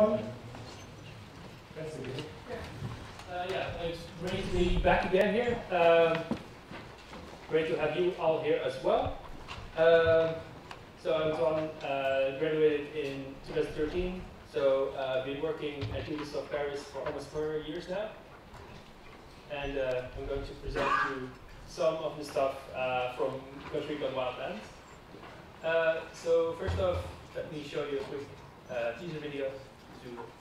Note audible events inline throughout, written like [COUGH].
one? That's a good. Uh, yeah, it's great to be back again here. Um, great to have you all here as well. Um, so I'm Twan, uh, graduated in 2013. So uh, I've been working at Ubisoft Paris for almost four years now. And uh, I'm going to present you some of the stuff uh, from Ghost Recon Wildlands. Uh, so first off, let me show you a quick uh, teaser video to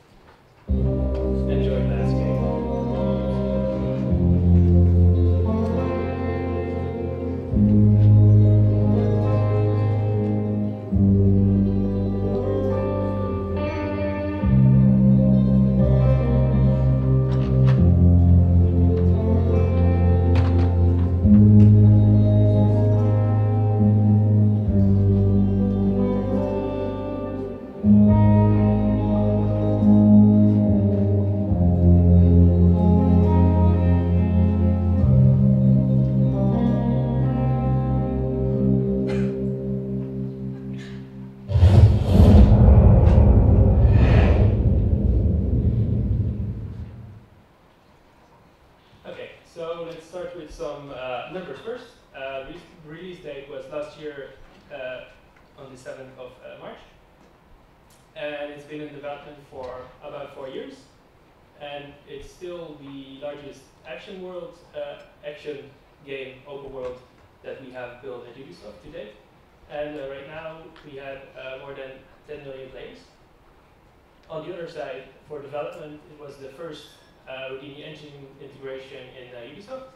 integration in uh, Ubisoft.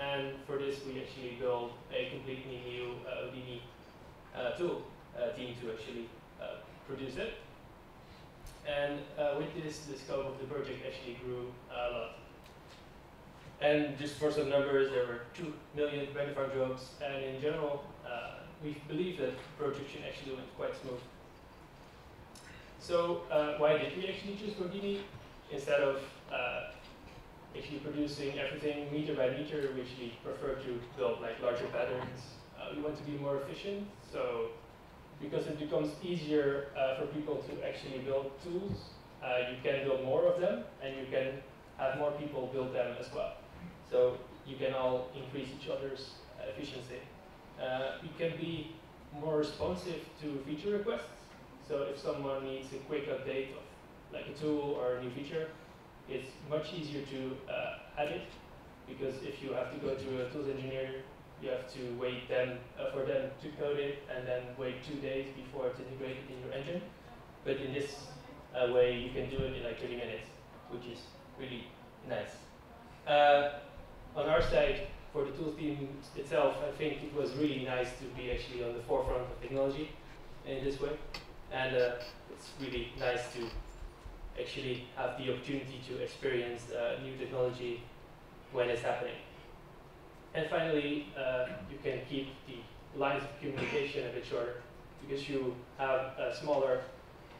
And for this, we actually built a completely new uh, Houdini uh, tool uh, team to actually uh, produce it. And uh, with this, the scope of the project actually grew a lot. And just for some numbers, there were 2 million farm jobs, and in general, we believe that project should actually went quite smooth. So why did we actually choose Houdini instead of uh, actually producing everything meter by meter, we actually prefer to build like larger patterns. Uh, we want to be more efficient, so because it becomes easier uh, for people to actually build tools, uh, you can build more of them, and you can have more people build them as well. So you can all increase each other's efficiency. Uh, we can be more responsive to feature requests. So if someone needs a quick update of like a tool or a new feature, it's much easier to uh, add it because if you have to go to a tools engineer, you have to wait them uh, for them to code it and then wait two days before it's integrated in your engine. But in this uh, way, you can do it in like 30 minutes, which is really nice. Uh, on our side, for the tools team itself, I think it was really nice to be actually on the forefront of technology in this way. And uh, it's really nice to actually have the opportunity to experience uh, new technology when it's happening. And finally, uh, you can keep the lines of communication a bit shorter because you have a smaller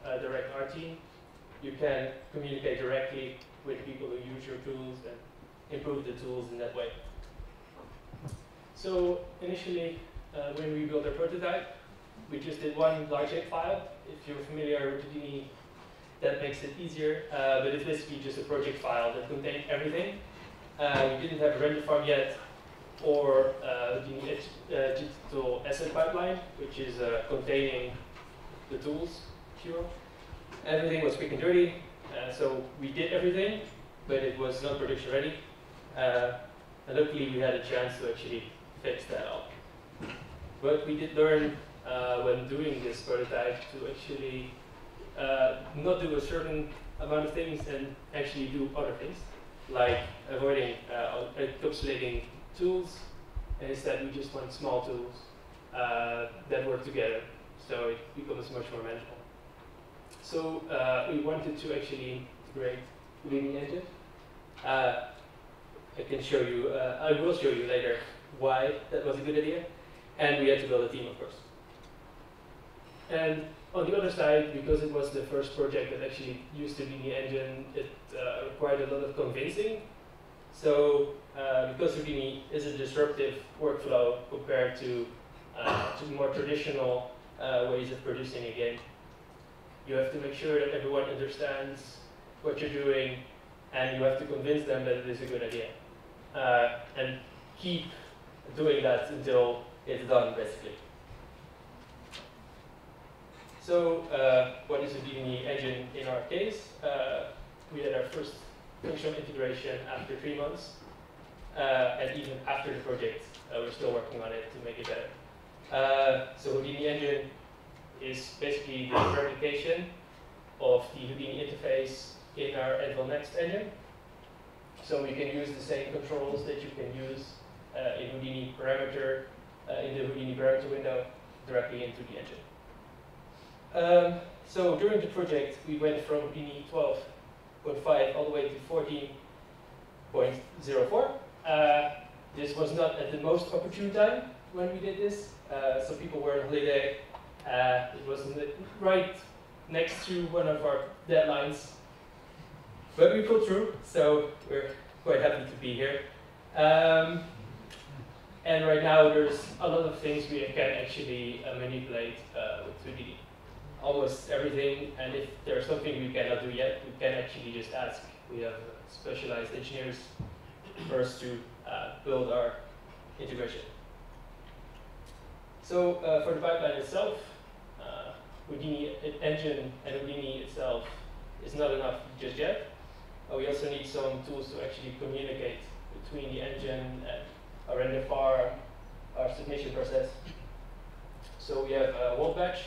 uh, direct R team. You can communicate directly with people who use your tools and improve the tools in that way. So initially, uh, when we built our prototype, we just did one large file. If you're familiar with Houdini, that makes it easier. Uh, but it's basically just a project file that contained everything. Uh, we didn't have a render farm yet, or uh, the uh, digital asset pipeline, which is uh, containing the tools, Hero. Everything was quick and dirty, uh, so we did everything, but it was not production ready. And luckily, we had a chance to actually fix that up. But we did learn when doing this prototype to actually not do a certain amount of things and actually do other things, like avoiding uh, encapsulating tools, and instead we just want small tools uh, that work together, so it becomes much more manageable. So uh, we wanted to actually integrate Houdini engine. Uh, I can show you, uh, I will show you later why that was a good idea, and we had to build a team, of course. And on the other side, because it was the first project that actually used the Houdini engine, it uh, required a lot of convincing. So uh, because Houdini is a disruptive workflow compared to, uh, to more traditional uh, ways of producing a game, You have to make sure that everyone understands what you're doing, and you have to convince them that it is a good idea. Uh, and keep doing that until it's done, basically. So, uh, what is a Houdini engine in our case? Uh, we had our first functional integration after three months, uh, and even after the project, uh, we're still working on it to make it better. Uh, so Houdini engine is basically the replication of the Houdini interface in our Anvil Next engine. So we can use the same controls that you can use uh, in Houdini parameter, uh, in the Houdini parameter window, directly into the engine. Um, so during the project, we went from Houdini 12.5 all the way to 14.04. Uh, this was not at the most opportune time when we did this. Uh, some people were on holiday. Uh, it was right next to one of our deadlines. But we pulled through, so we're quite happy to be here. Um, and right now there's a lot of things we can actually uh, manipulate uh, with 2D. Almost everything, and if there's something we cannot do yet, we can actually just ask. We have specialized engineers first to uh, build our integration. So uh, for the pipeline itself, uh, Houdini engine and Houdini itself is not enough just yet. Uh, we also need some tools to actually communicate between the engine and our render farm, our submission process. So we have uh, Batch,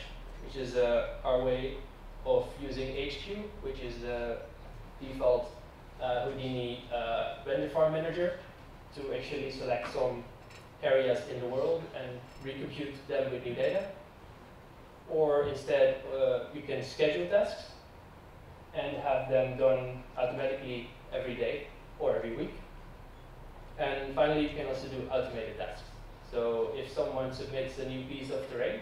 which is uh, our way of using HQueue, which is the default uh, Houdini uh, render farm manager to actually select some areas in the world and recompute them with new data. Or instead, uh, we can schedule tasks and have them done automatically every day or every week. And finally, you can also do automated tasks. So if someone submits a new piece of terrain,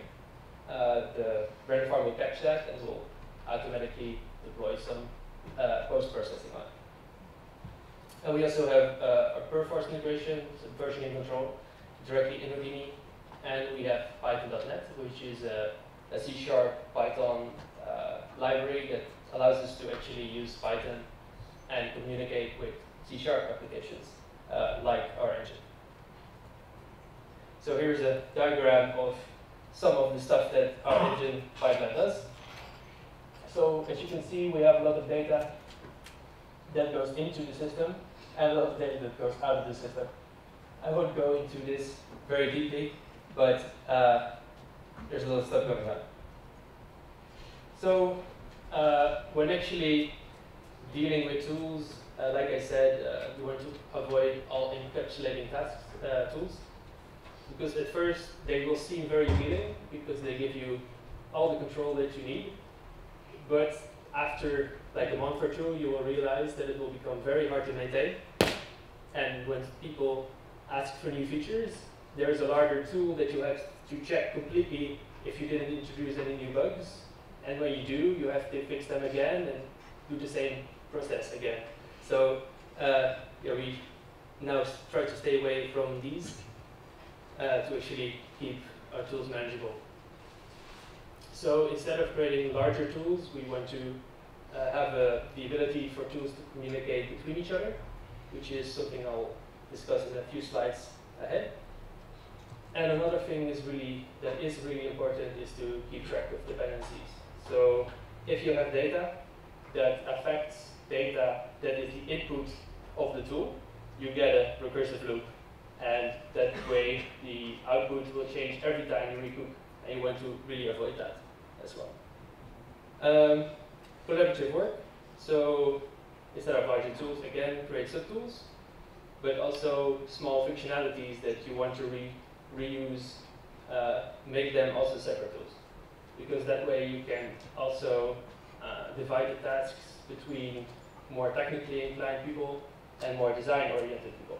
uh, the render will catch that and will automatically deploy some uh, post-processing on it. And we also have uh, a Perforce integration, so versioning control, directly in Houdini. And we have Python.NET, which is a, a C-sharp Python uh, library that allows us to actually use Python and communicate with C-sharp applications uh, like our engine. So here's a diagram of some of the stuff that our engine pipeline does. So as you can see, we have a lot of data that goes into the system and a lot of data that goes out of the system. I won't go into this very deeply, but uh, there's a lot of stuff going on. So uh, when actually dealing with tools, uh, like I said, uh, we want to avoid all encapsulating tasks uh, tools because at first they will seem very appealing because they give you all the control that you need, but after like a month or two, you will realize that it will become very hard to maintain. And when people ask for new features, there's a larger tool that you have to check completely if you didn't introduce any new bugs. And when you do, you have to fix them again and do the same process again. So uh, yeah, we now try to stay away from these to actually keep our tools manageable. So instead of creating larger tools, we want to uh, have uh, the ability for tools to communicate between each other, which is something I'll discuss in a few slides ahead. And another thing is really that is really important is to keep track of dependencies. So if you have data that affects data that is the input of the tool, you get a recursive loop. And that way the output will change every time you recook, and you want to really avoid that as well. Um, collaborative work. So instead of larger tools, again, create subtools, but also small functionalities that you want to re reuse, uh, make them also separate tools. Because that way you can also uh, divide the tasks between more technically inclined people and more design-oriented people.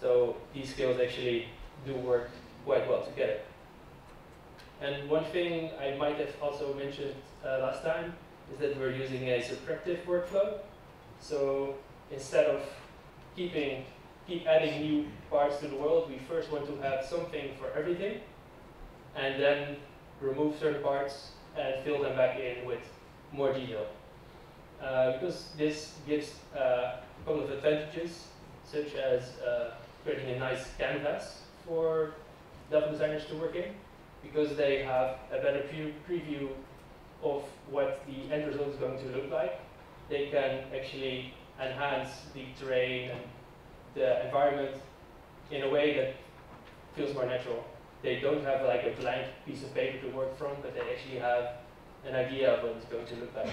So these skills actually do work quite well together. And one thing I might have also mentioned uh, last time is that we're using a subtractive workflow. So instead of keeping keep adding new parts to the world, we first want to have something for everything, and then remove certain parts and fill them back in with more detail. Uh, because this gives uh, a couple of advantages, such as uh, creating a nice canvas for Delphi designers to work in, because they have a better pre preview of what the end result is going to look like. They can actually enhance the terrain and the environment in a way that feels more natural. They don't have like a blank piece of paper to work from, but they actually have an idea of what it's going to look like.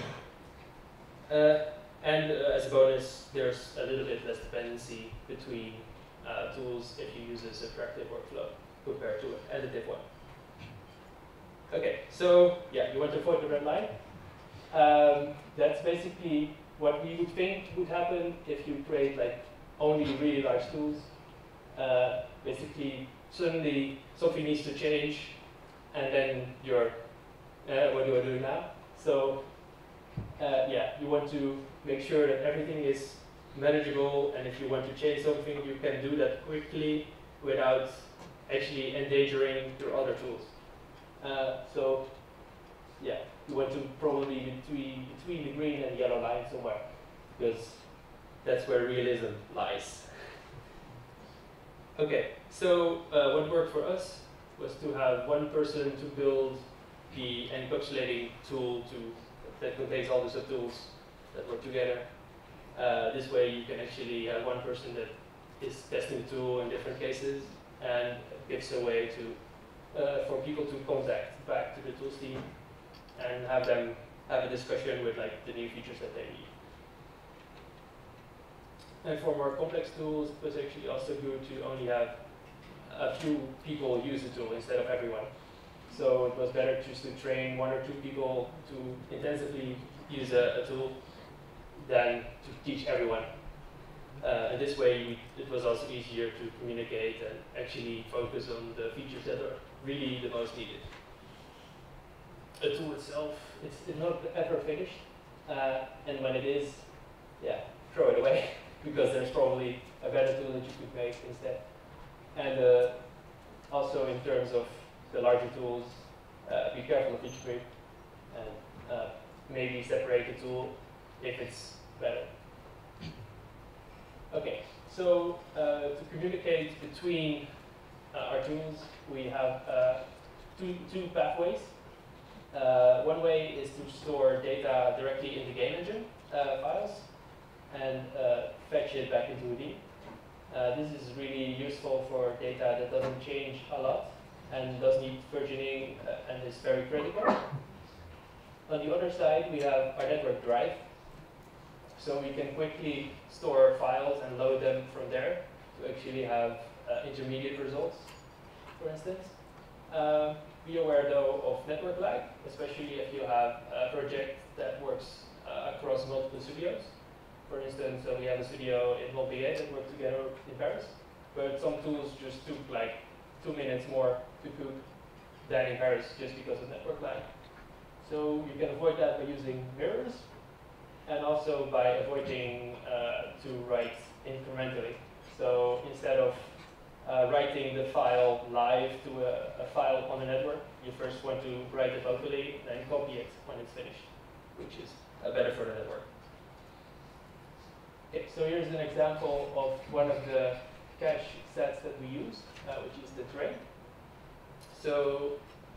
Uh, and uh, as a bonus, there's a little bit less dependency between uh, tools if you use a subtractive workflow compared to an additive one. Okay, so yeah, you want to avoid the red line. Um, that's basically what we would think would happen if you create like only really large tools. Uh, basically, suddenly something needs to change, and then you're, uh, what do I do now? So uh, yeah, you want to make sure that everything is manageable, and if you want to change something, you can do that quickly without actually endangering your other tools. Uh, so, yeah, you want to probably between, between the green and the yellow line somewhere, because that's where realism lies. [LAUGHS] okay, so uh, what worked for us was to have one person to build the encapsulating tool to, that contains all the subtools that work together. Uh, this way you can actually have one person that is testing the tool in different cases and gives a way to uh, for people to contact back to the tools team and have them have a discussion with like the new features that they need. And for more complex tools, it's actually also good to only have a few people use the tool instead of everyone. So it was better just to train one or two people to intensively use a, a tool than to teach everyone. Uh, and this way, it was also easier to communicate and actually focus on the features that are really the most needed. The tool itself, it's, not ever finished, uh, and when it is, yeah, throw it away [LAUGHS] because there's probably a better tool that you could make instead. And uh, also in terms of the larger tools, uh, be careful of each creep and uh, maybe separate the tool if it's better. Okay, so uh, to communicate between uh, our tools, we have uh, two, two pathways. Uh, one way is to store data directly in the game engine uh, files and uh, fetch it back into Houdini. this is really useful for data that doesn't change a lot and does need versioning and is very critical. On the other side, we have our network drive, so we can quickly store files and load them from there to actually have uh, intermediate results, for instance. Uh, be aware though of network lag, especially if you have a project that works uh, across multiple studios. For instance, uh, we have a studio in Montpellier that worked together in Paris, but some tools just took like two minutes more to cook than in Paris just because of network lag. So you can avoid that by using mirrors and also by avoiding uh, to write incrementally. So instead of uh, writing the file live to a, a, file on the network, you first want to write it locally, then copy it when it's finished, which is better for the network. Okay, so here's an example of one of the cache sets that we use, uh, which is the terrain. So,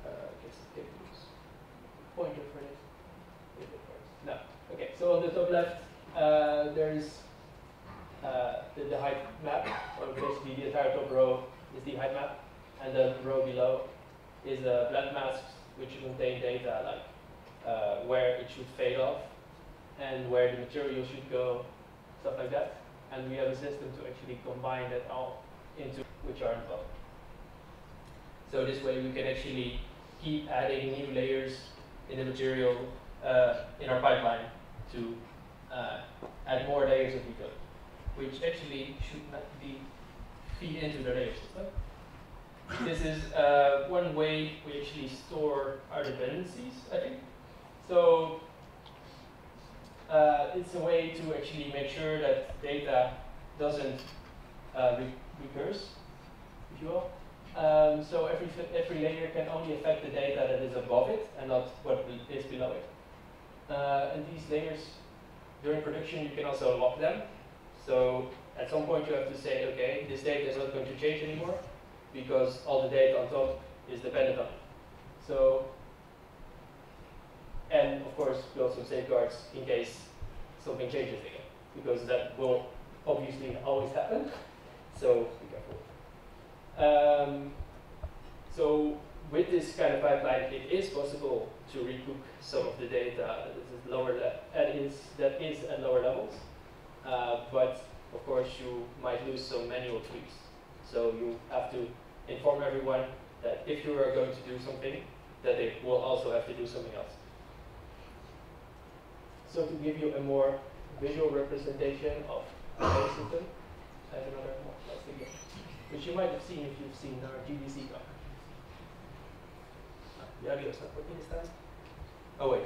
uh, I guess take this pointer for it. No. Okay, so on the top left, uh, there's uh, the, the, height map, or basically the entire top row is the height map, and the row below is the blend masks, which contain data like uh, where it should fade off, and where the material should go, stuff like that. And we have a system to actually combine that all into which are involved. So this way we can actually keep adding new layers in the material uh, in our pipeline to uh, add more layers we could, which actually should not be feed into the layer system. This is uh, one way we actually store our dependencies, I think. So uh, it's a way to actually make sure that data doesn't uh, re recurse, if you will. Um, so every, every layer can only affect the data that is above it and not what is below it. Uh, and these layers, during production, you can also lock them. So at some point you have to say, okay, this data is not going to change anymore because all the data on top is dependent on it. So, and of course, build some safeguards in case something changes again, because that will obviously always happen. So be careful. Um, so with this kind of pipeline, it is possible to recook some of the data that is lower that is that is at lower levels, uh, but of course you might lose some manual tweaks. So you have to inform everyone that if you are going to do something, that they will also have to do something else. So to give you a more visual representation of the system, I have another more which you might have seen if you've seen our GDC talk. The audio is not working this time. Oh wait.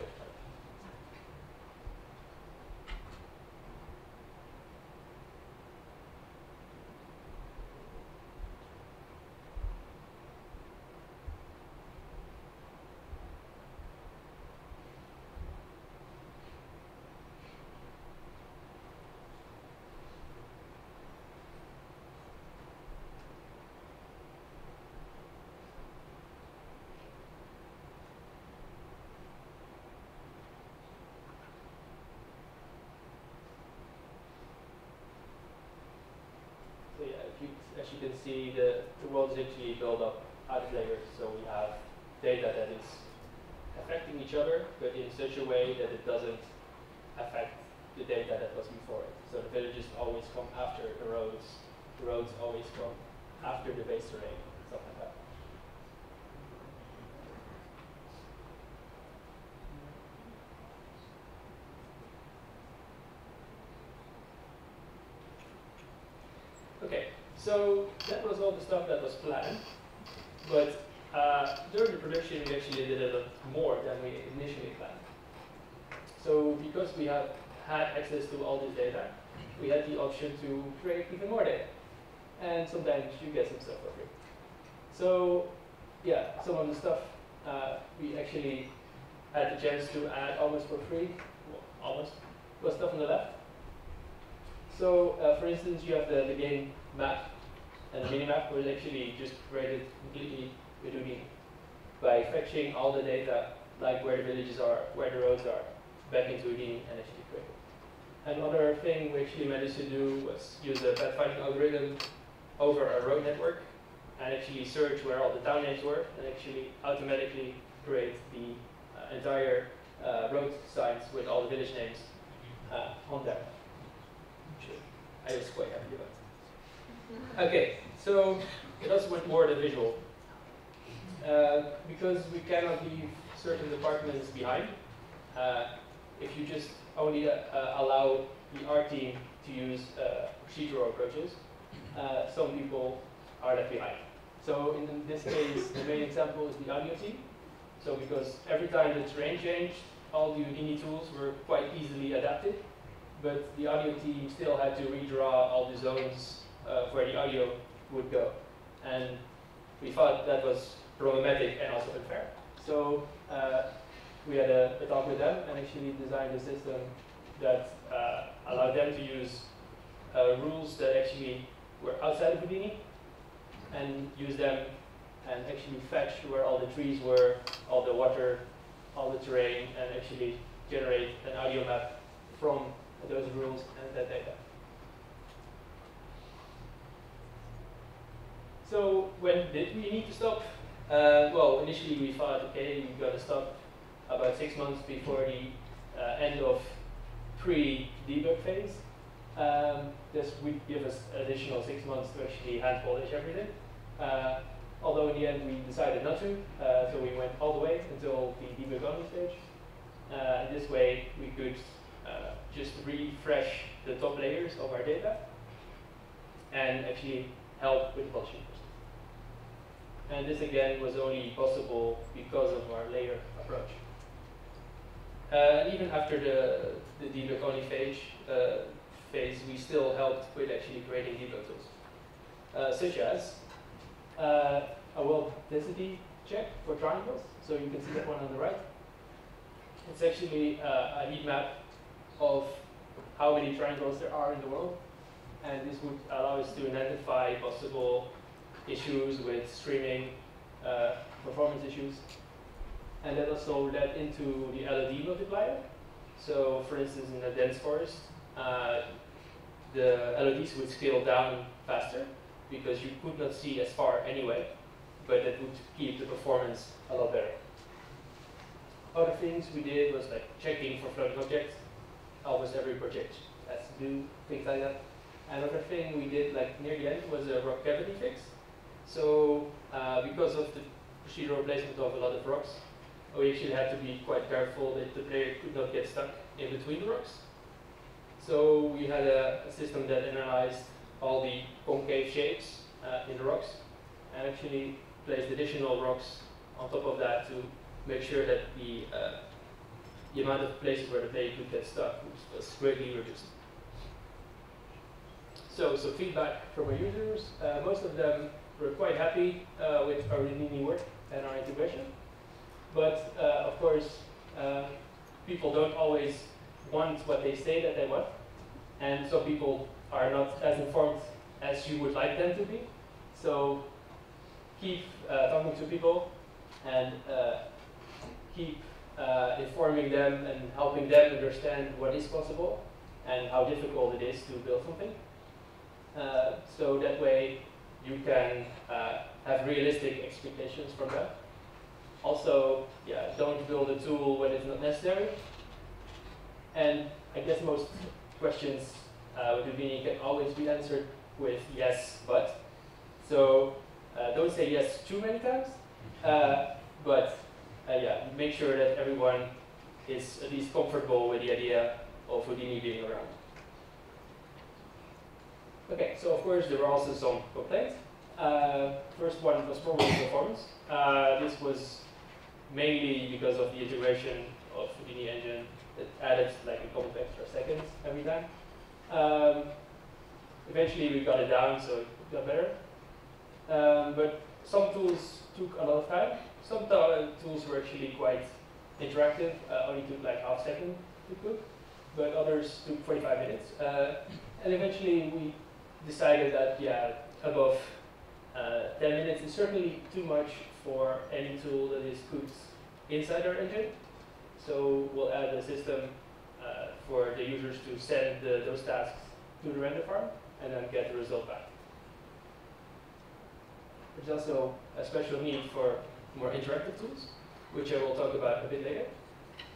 So yeah, if you, can see, the, the world is actually built up out of layers. So we have data that is affecting each other, but in such a way that it doesn't affect the data that was before it. So the villages always come after the roads. The roads always come after the base terrain, stuff like that. Okay, so that was all the stuff that was planned, but uh, during the production we actually did a lot more than we initially planned. So because we have had access to all this data, we had the option to create even more data. And sometimes you get some stuff for free. So yeah, some of the stuff uh, we actually had the chance to add almost for free, well, almost, was stuff on the left. So, uh, for instance, you have the, the game map, and the mini-map was actually just created completely with by fetching all the data, like where the villages are, where the roads are, back into Houdini and actually create it. Another thing we actually managed to do was use a pathfinding algorithm over a road network and actually search where all the town names were and actually automatically create the uh, entire uh, road signs with all the village names uh, on them. I was quite happy about. Okay, so it also went more than visual. Uh, because we cannot leave certain departments behind, uh, if you just only uh, allow the art team to use uh, procedural approaches, uh, some people are left behind. So in this case, the main example is the audio team. So because every time the terrain changed, all the Houdini tools were quite easily adapted but the audio team still had to redraw all the zones uh, where the audio would go. And we thought that was problematic and also unfair. So uh, we had a, a, talk with them and actually designed a system that uh, allowed them to use uh, rules that actually were outside of Houdini and use them and actually fetch where all the trees were, all the water, all the terrain, and actually generate an audio map from those rules and that data. So when did we need to stop? Uh, well, initially we thought, okay, we've got to stop about six months before the uh, end of pre-debug phase. Um, this would give us additional six months to actually hand polish everything. Uh, although in the end we decided not to, uh, so we went all the way until the debug only stage. Uh, this way we could uh, just refresh the top layers of our data and actually help with polishing. And this again was only possible because of our layer approach. Uh, and even after the, the debug only phase, uh, phase, we still helped with actually creating debug tools, uh, such as uh, a world density check for triangles. So you can see that one on the right. It's actually uh, a heat map of how many triangles there are in the world. And this would allow us to identify possible issues with streaming, uh, performance issues. And that also led into the LOD multiplier. So for instance, in a dense forest, uh, the LODs would scale down faster because you could not see as far anyway, but that would keep the performance a lot better. Other things we did was like checking for floating objects. Almost every project has to do things like that. Another thing we did like near the end was a rock cavity fix. So uh, because of the procedural placement of a lot of rocks, we actually had to be quite careful that the player could not get stuck in between the rocks. So we had a, a system that analyzed all the concave shapes uh, in the rocks and actually placed additional rocks on top of that to make sure that the, uh, the amount of places where the player could get stuck was, was greatly reduced. So, so feedback from our users, uh, most of them were quite happy uh, with our Houdini work and our integration. But uh, of course, uh, people don't always want what they say that they want. And some people are not as informed as you would like them to be. So keep uh, talking to people and uh, keep uh, informing them and helping them understand what is possible and how difficult it is to build something. So that way you can uh, have realistic expectations from that. Also, yeah, don't build a tool when it's not necessary. And I guess most questions uh, with Houdini can always be answered with yes, but. So uh, don't say yes too many times, uh, but uh, yeah, make sure that everyone is at least comfortable with the idea of Houdini being around. Okay, so of course there were also some complaints. Uh, first one was probably performance. Uh, this was mainly because of the integration of Houdini engine that added like a couple of extra seconds every time. Um, eventually we got it down, so it got better. Um, but some tools took a lot of time. Some tools were actually quite interactive, uh, only took like half second to cook, but others took 45 minutes. Uh, and eventually we decided that, yeah, above uh, 10 minutes is certainly too much for any tool that is cooked inside our engine. So we'll add a system uh, for the users to send the, those tasks to the render farm and then get the result back. There's also a special need for more interactive tools, which I will talk about a bit later.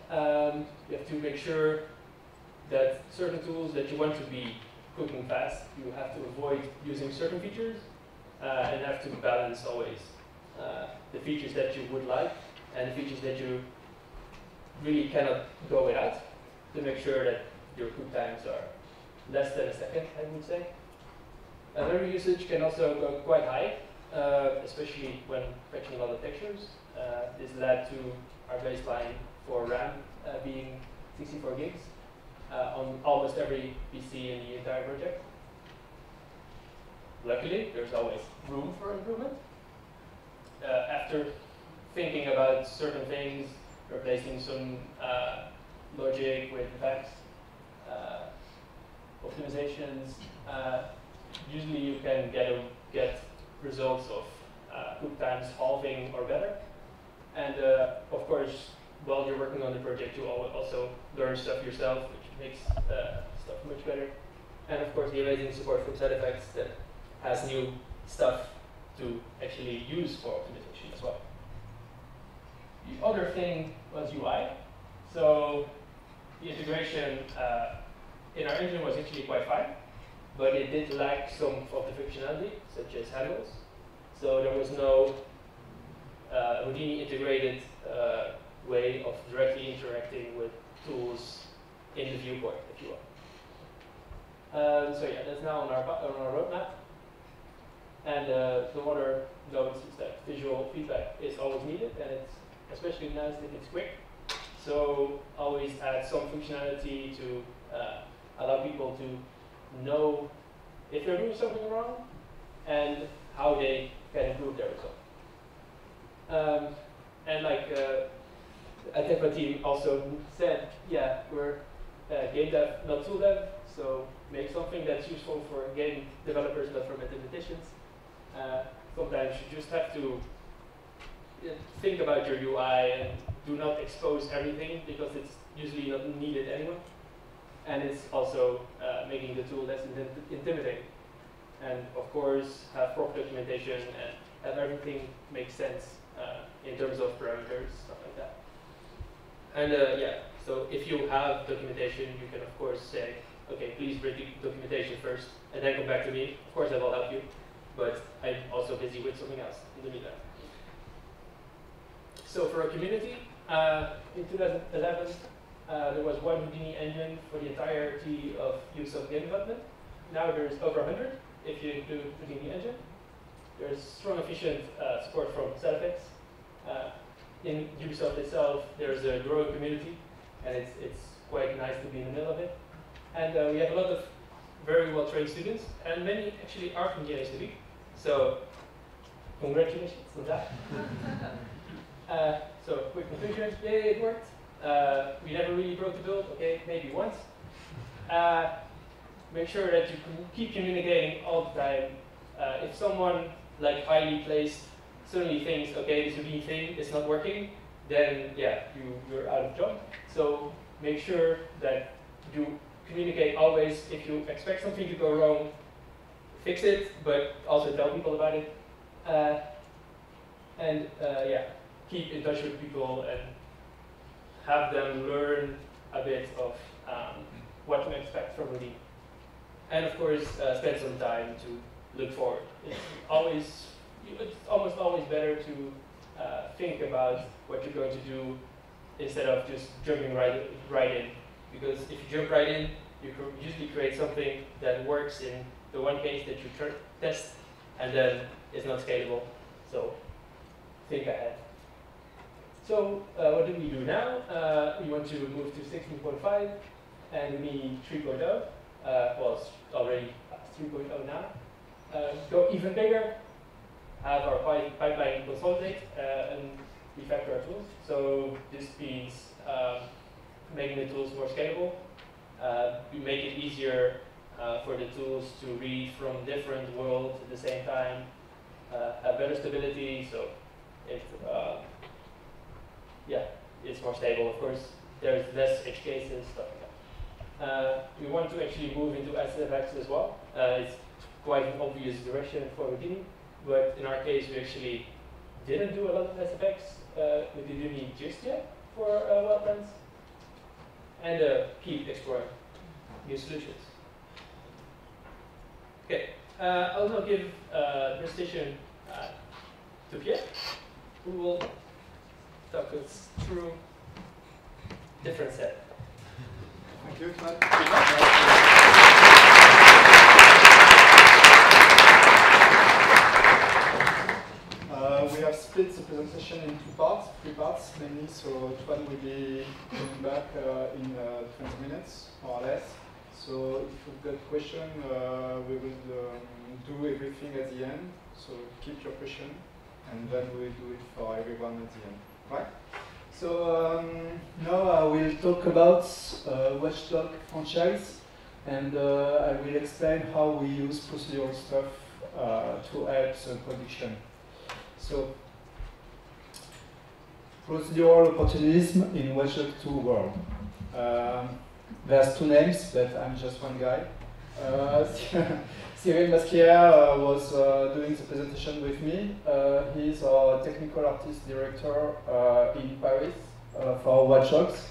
Um, you have to make sure that certain tools that you want to be cooking fast, you have to avoid using certain features uh, and have to balance always uh, the features that you would like and the features that you really cannot go without to make sure that your cook times are less than a second, I would say. Memory usage can also go quite high, uh, especially when fetching a lot of textures. Uh, this led to our baseline for RAM uh, being 64 gigs on almost every PC in the entire project. Luckily, there's always room for improvement. Uh, after thinking about certain things, replacing some uh, logic with uh, optimizations, uh, usually you can get, a, get results of uh, cook times halving or better. And uh, of course, while you're working on the project, you also learn stuff yourself, which makes stuff much better. And of course, the amazing support from SideFX that has new stuff to actually use for optimization as well. The other thing was UI. So the integration uh, in our engine was actually quite fine, but it did lack some of the functionality, such as handles. So there was no uh, Houdini integrated uh, way of directly interacting with tools in the viewport, if you will. Um, so yeah, that's now on our, on our roadmap. And uh, the other notes is that visual feedback is always needed, and it's especially nice if it's quick. So always add some functionality to uh, allow people to know if they're doing something wrong and how they can improve their result. Um, and like uh, Atepa team also said, yeah, we're uh, game dev, not tool dev, so make something that's useful for game developers, not for mathematicians. Uh, sometimes you just have to uh, think about your UI and do not expose everything because it's usually not needed anyway. And it's also uh, making the tool less intimidating. And of course, have proper documentation and have everything make sense uh, in terms of parameters, stuff like that. And uh, yeah, so if you have documentation, you can of course say, okay, please read the documentation first, and then come back to me. Of course, I will help you, but I'm also busy with something else in the meantime. So for a community, uh, in 2011, uh, there was one Houdini engine for the entirety of Ubisoft game development. Now there's over 100 if you include Houdini engine. There's strong efficient uh, support from SideFX. Uh, in Ubisoft itself, there's a growing community, and it's, it's quite nice to be in the middle of it. And uh, we have a lot of very well-trained students, and many actually are from NHTV. So, congratulations on that. [LAUGHS] uh, so, quick conclusion, yay, it worked. Uh, we never really broke the build, okay, maybe once. Uh, make sure that you keep communicating all the time. Uh, if someone like highly placed suddenly thinks, okay, this Houdini thing is not working, then yeah, you, you're out of job. So make sure that you communicate always if you expect something to go wrong, fix it, but also tell people about it. Uh, and uh, yeah, keep in touch with people and have them learn a bit of um, what to expect from Houdini. And of course, uh, spend some time to look forward. It's always, it's almost always better to uh, think about what you're going to do instead of just jumping right, right in. Because if you jump right in, you usually create something that works in the one case that you test, and then it's not scalable. So think ahead. So uh, what do we do now? Uh, we want to move to 16.5 and we need 3.0. Uh, well, it's already 3.0 now. Uh, go even bigger, have our pipeline consolidate uh, and refactor our tools. So this means um, making the tools more scalable. Uh, we make it easier uh, for the tools to read from different worlds at the same time, have better stability, so it, yeah, it's more stable, of course. There's less edge cases, stuff like that. Uh, we want to actually move into SFX as well. Uh, it's quite an obvious direction for Houdini, but in our case, we actually didn't do a lot of SFX uh, with Houdini just yet for uh, wildlands and uh, keep exploring new solutions. Okay, uh, I'll now give uh, the presentation uh, to Pierre, who will talk us through different set. Thank you, we have split the presentation into parts, three parts mainly, so one will be coming back uh, in uh, 20 minutes, more or less. So if you've got questions, uh, we will um, do everything at the end, so keep your question, and then we will do it for everyone at the end, right? So um, now I will talk about uh, Watch Dogs franchise, and uh, I will explain how we use procedural stuff uh, to help the production. So, procedural opportunism in Watch Dogs 2 world. Um, there's two names, but I'm just one guy. Uh, [LAUGHS] Cyril Masquier uh, was uh, doing the presentation with me. Uh, he's our technical artist director uh, in Paris uh, for Watch Dogs.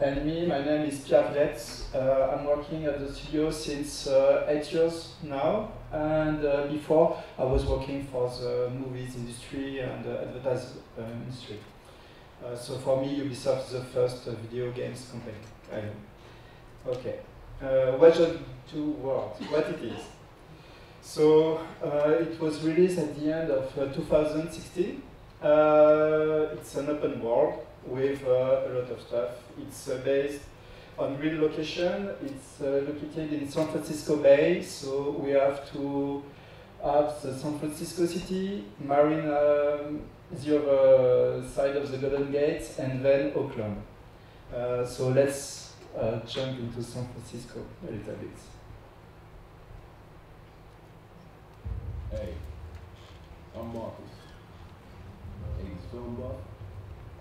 And me, my name is Pierre Villette. I'm working at the studio since eight years now. And before, I was working for the movies industry and the advertising industry. So for me, Ubisoft is the first video games company. Okay. Uh, Watch Dogs 2 World, what it is. So uh, it was released at the end of uh, 2016. Uh, it's an open world with uh, a lot of stuff. It's uh, based on real location. It's uh, located in San Francisco Bay, so we have to have the San Francisco City, Marina, um, the other side of the Golden Gate, and then Oakland. Uh, so let's uh, jump into San Francisco a little bit. Hey, I'm Marcus. 80s film buff,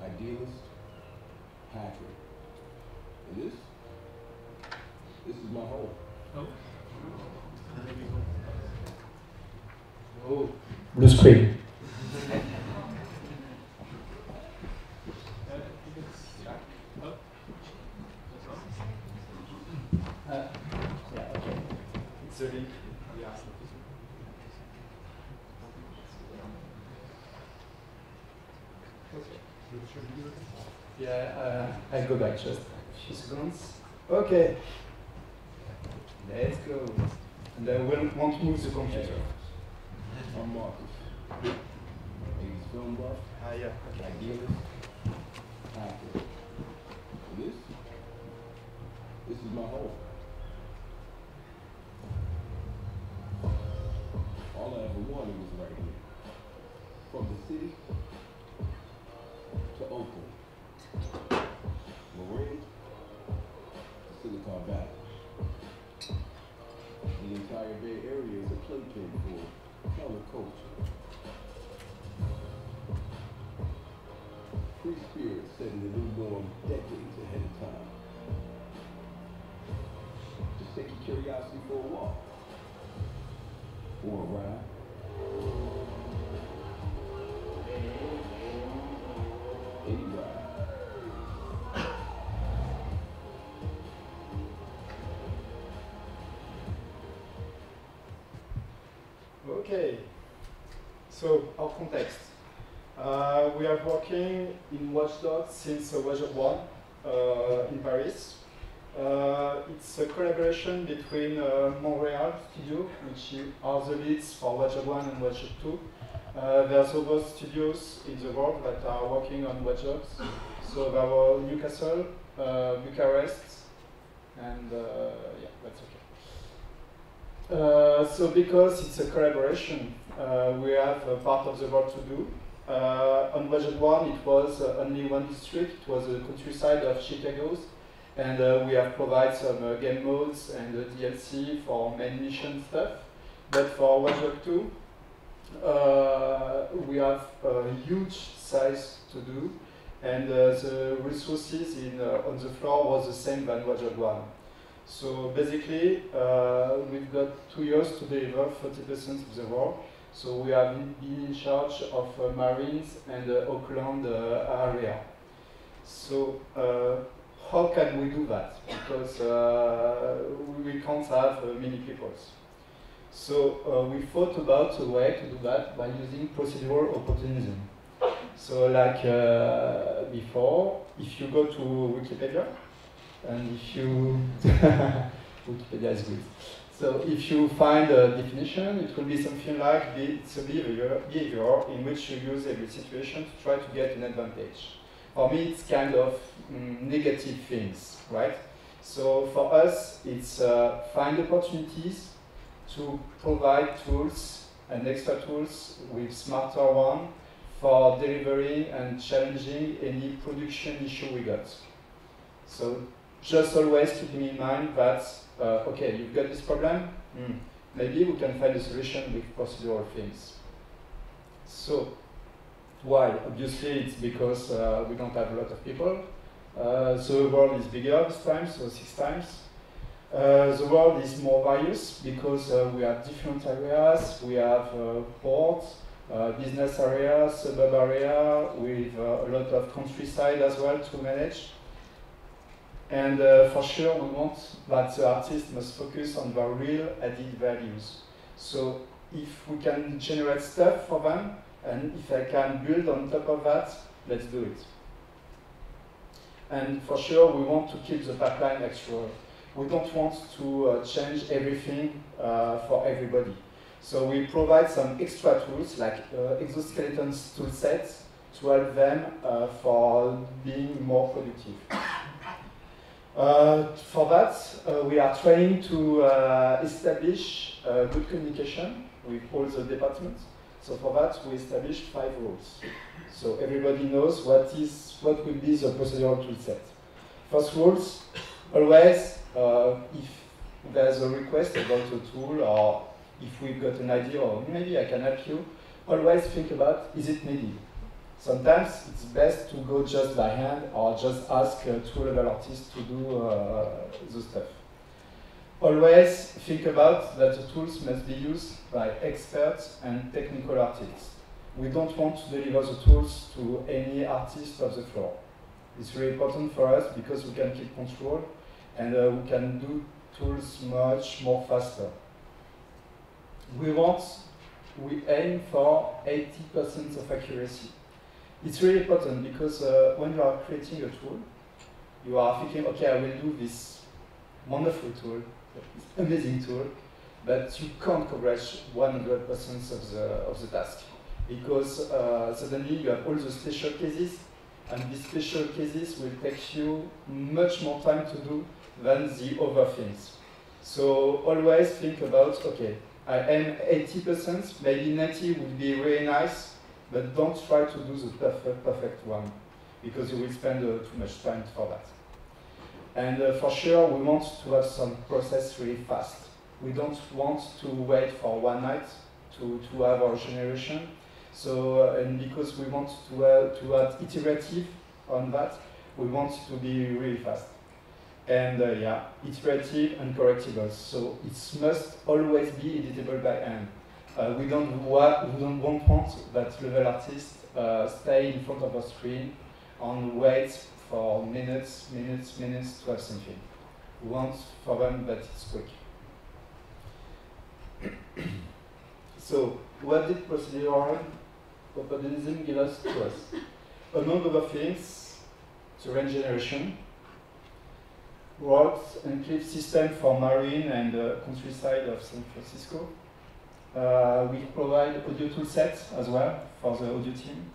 idealist, hacker. And this, this is my home. Oh, blue screen. 30, yeah. Uh, I'll go back just a few seconds. Okay. Let's go. And I will want to move the computer. One more. Maybe off. Ah, yeah. Like this. This is my hole. City Watchdog since uh, Watchdog 1 uh, in Paris. Uh, it's a collaboration between Montreal Studio, which are the leads for Watchdog 1 and Watchdog 2. Uh, there's other studios in the world that are working on Watch Dogs. So there are Newcastle, Bucharest, and yeah, that's okay. Uh, so because it's a collaboration, uh, we have a part of the work to do. Uh, on Budget 1, it was uh, only one district, it was the countryside of Chicago's, and uh, we have provided some uh, game modes and uh, DLC for main mission stuff. But for Dogs 2, uh, we have a huge size to do, and the resources in, on the floor was the same than Dogs 1. So basically, we've got two years to deliver 40% of the work. So we have been in charge of uh, Marines and Oakland uh, area. So uh, how can we do that? Because uh, we can't have uh, many people. So uh, we thought about a way to do that by using procedural opportunism. So like before, if you go to Wikipedia, and if you [LAUGHS] Wikipedia is good. So if you find a definition, it will be something like the, it's a behavior, behavior in which you use every situation to try to get an advantage. For me, it's kind of mm, negative things, right? So for us, it's uh, find opportunities to provide tools and extra tools with smarter one for delivering and challenging any production issue we got. So just always keeping in mind that, uh, okay, you've got this problem, Hmm, maybe we can find a solution with procedural things. So, why? Obviously, it's because uh, we don't have a lot of people. Uh, the world is bigger this time, so six times. Uh, the world is more various because uh, we have different areas. We have uh, ports, uh, business areas, suburb area, with uh, a lot of countryside as well to manage. And uh, for sure, we want that the artist must focus on the real added values. So if we can generate stuff for them, and if I can build on top of that, let's do it. And for sure, we want to keep the pipeline actual. We don't want to uh, change everything uh, for everybody. So we provide some extra tools like uh, exoskeletons tool sets to help them uh, for being more productive. Uh, for that, uh, we are trying to uh, establish good communication with all the departments. So for that, we established five rules. So everybody knows what is what will be the procedural toolset. First rules, always uh, if there's a request about a tool or if we've got an idea or maybe I can help you, always think about is it needed? Sometimes it's best to go just by hand or just ask a tool level artist to do uh, the stuff. Always think about that the tools must be used by experts and technical artists. We don't want to deliver the tools to any artist of the floor. It's really important for us because we can keep control and uh, we can do tools much more faster. We want, we aim for 80% of accuracy. It's really important because uh, when you are creating a tool, you are thinking, okay, I will do this wonderful tool, amazing tool, but you can't coverage 100% of the, of the task because uh, suddenly you have all the special cases and these special cases will take you much more time to do than the other things. So always think about, okay, I aim 80%, maybe 90 would be really nice, but don't try to do the perfect, perfect one, because you will spend uh, too much time for that. And uh, for sure, we want to have some process really fast. We don't want to wait for one night to, to have our generation. So, uh, and because we want to, uh, to add iterative on that, we want it to be really fast. And uh, yeah, iterative and correctable. So it must always be editable by hand. Uh, we don't want we don't want that level artist uh, stay in front of a screen and wait for minutes, minutes, minutes to have something. We want for them that it's quick. [COUGHS] so what did procedural opportunism give us to us? Among other things, terrain generation, roads and cliff system for Marin and uh, countryside of San Francisco, uh, we provide audio toolsets as well for the audio team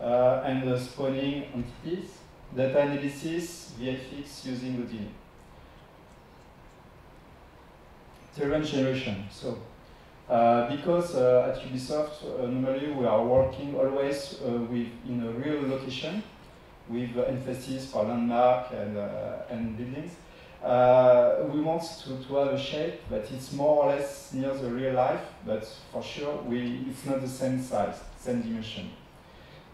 uh, and the spawning entities, data analysis, VFX using Houdini. Terrain generation. So, uh, because uh, at Ubisoft, uh, normally we are working always uh, with in a real location with emphasis for landmark and, and buildings. Uh, we want to, to have a shape that is more or less near the real life, but for sure we, it's not the same size, same dimension.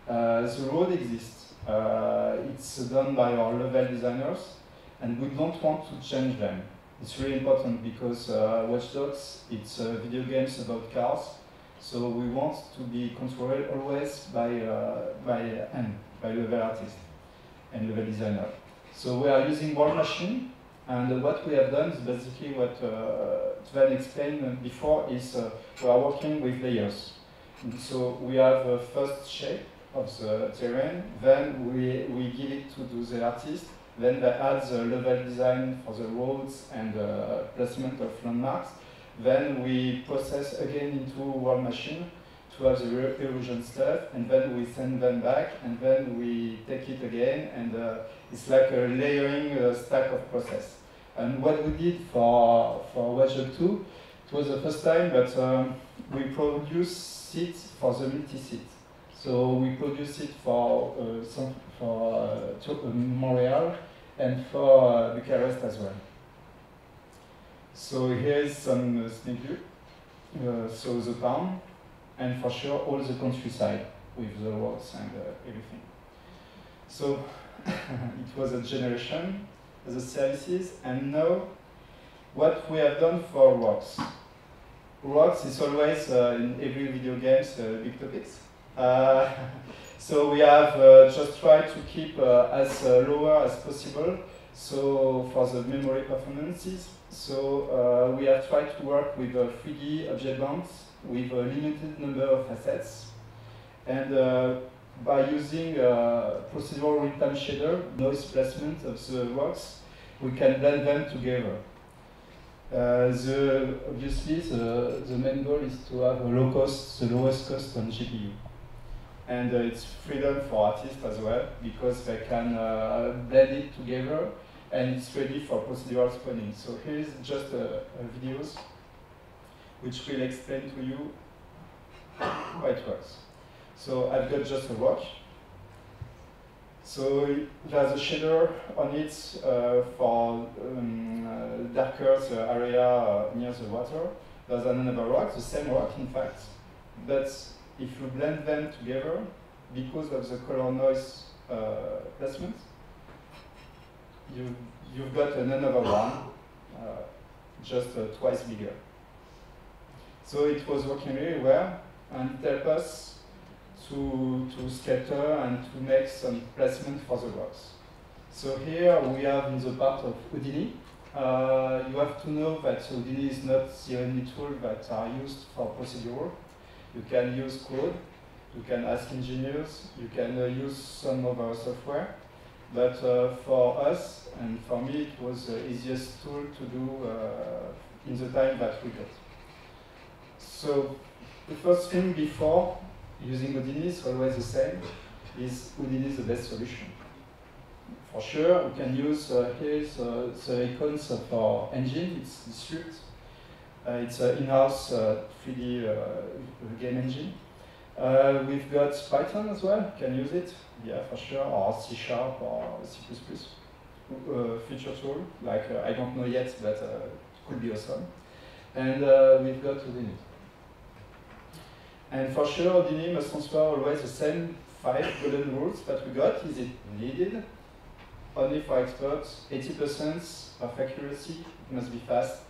Uh, the road exists. Uh, it's done by our level designers, and we don't want to change them. It's really important because uh, Watch Dogs, it's uh, video games about cars, so we want to be controlled always by, uh, by hand, by level artist and level designer. So we are using World Machine, and what we have done is basically what uh, Sven explained before is uh, we are working with layers. And so we have a first shape of the terrain, then we, we give it to the artist, then they add the level design for the roads and uh, placement of landmarks. Then we process again into World Machine to have the erosion stuff, and then we send them back, and then we take it again, and uh, it's like a layering uh, stack of process. And what we did for, for Watch 2, it was the first time that um, we produce seats for the multi-seat. So we produce it for, uh, some, for uh, uh Montreal and for uh, Bucharest as well. So here's some uh, sneak view. Uh, so the town, and for sure all the countryside with the roads and uh, everything. So [LAUGHS] it was a generation the services and now what we have done for rocks. Rocks is always uh, in every video games uh, big topics. Uh, [LAUGHS] so we have uh, just tried to keep uh, as uh, lower as possible. So for the memory performances, so we have tried to work with 3D object banks with a limited number of assets. And by using uh, procedural real-time shader, noise placement of the rocks, we can blend them together. Uh, the, obviously, the, the main goal is to have a low cost, the lowest cost on GPU. And uh, it's freedom for artists as well, because they can uh, blend it together, and it's ready for procedural spawning. So here's just a, a videos which will explain to you how it works. So I've got just a rock. So there's a shader on it uh, for um, uh, darker the area uh, near the water. There's another rock, the same rock in fact, but if you blend them together, because of the color noise uh, placement, you, you've got another one, uh, just uh, twice bigger. So it was working really well and it helped us to, to scatter and to make some placement for the rocks. So here we have in the part of Houdini. Uh, you have to know that Houdini is not the only tool that are used for procedural. You can use code, you can ask engineers, you can uh, use some of our software. But uh, for us and for me, it was the easiest tool to do uh, in the time that we got. So the first thing before using Houdini is always the same, is Houdini is the best solution. For sure, we can use, uh, here's uh, the icons of our engine, it's the suite. Uh, it's an in-house 3D uh, game engine. Uh, we've got Python as well, can use it, yeah, for sure, or C Sharp or C++. Uh, feature tool, like I don't know yet, but could be awesome. And we've got Houdini. And for sure, Houdini must transfer always the same five golden rules that we got. Is it needed? Only for experts, 80% of accuracy, it must be fast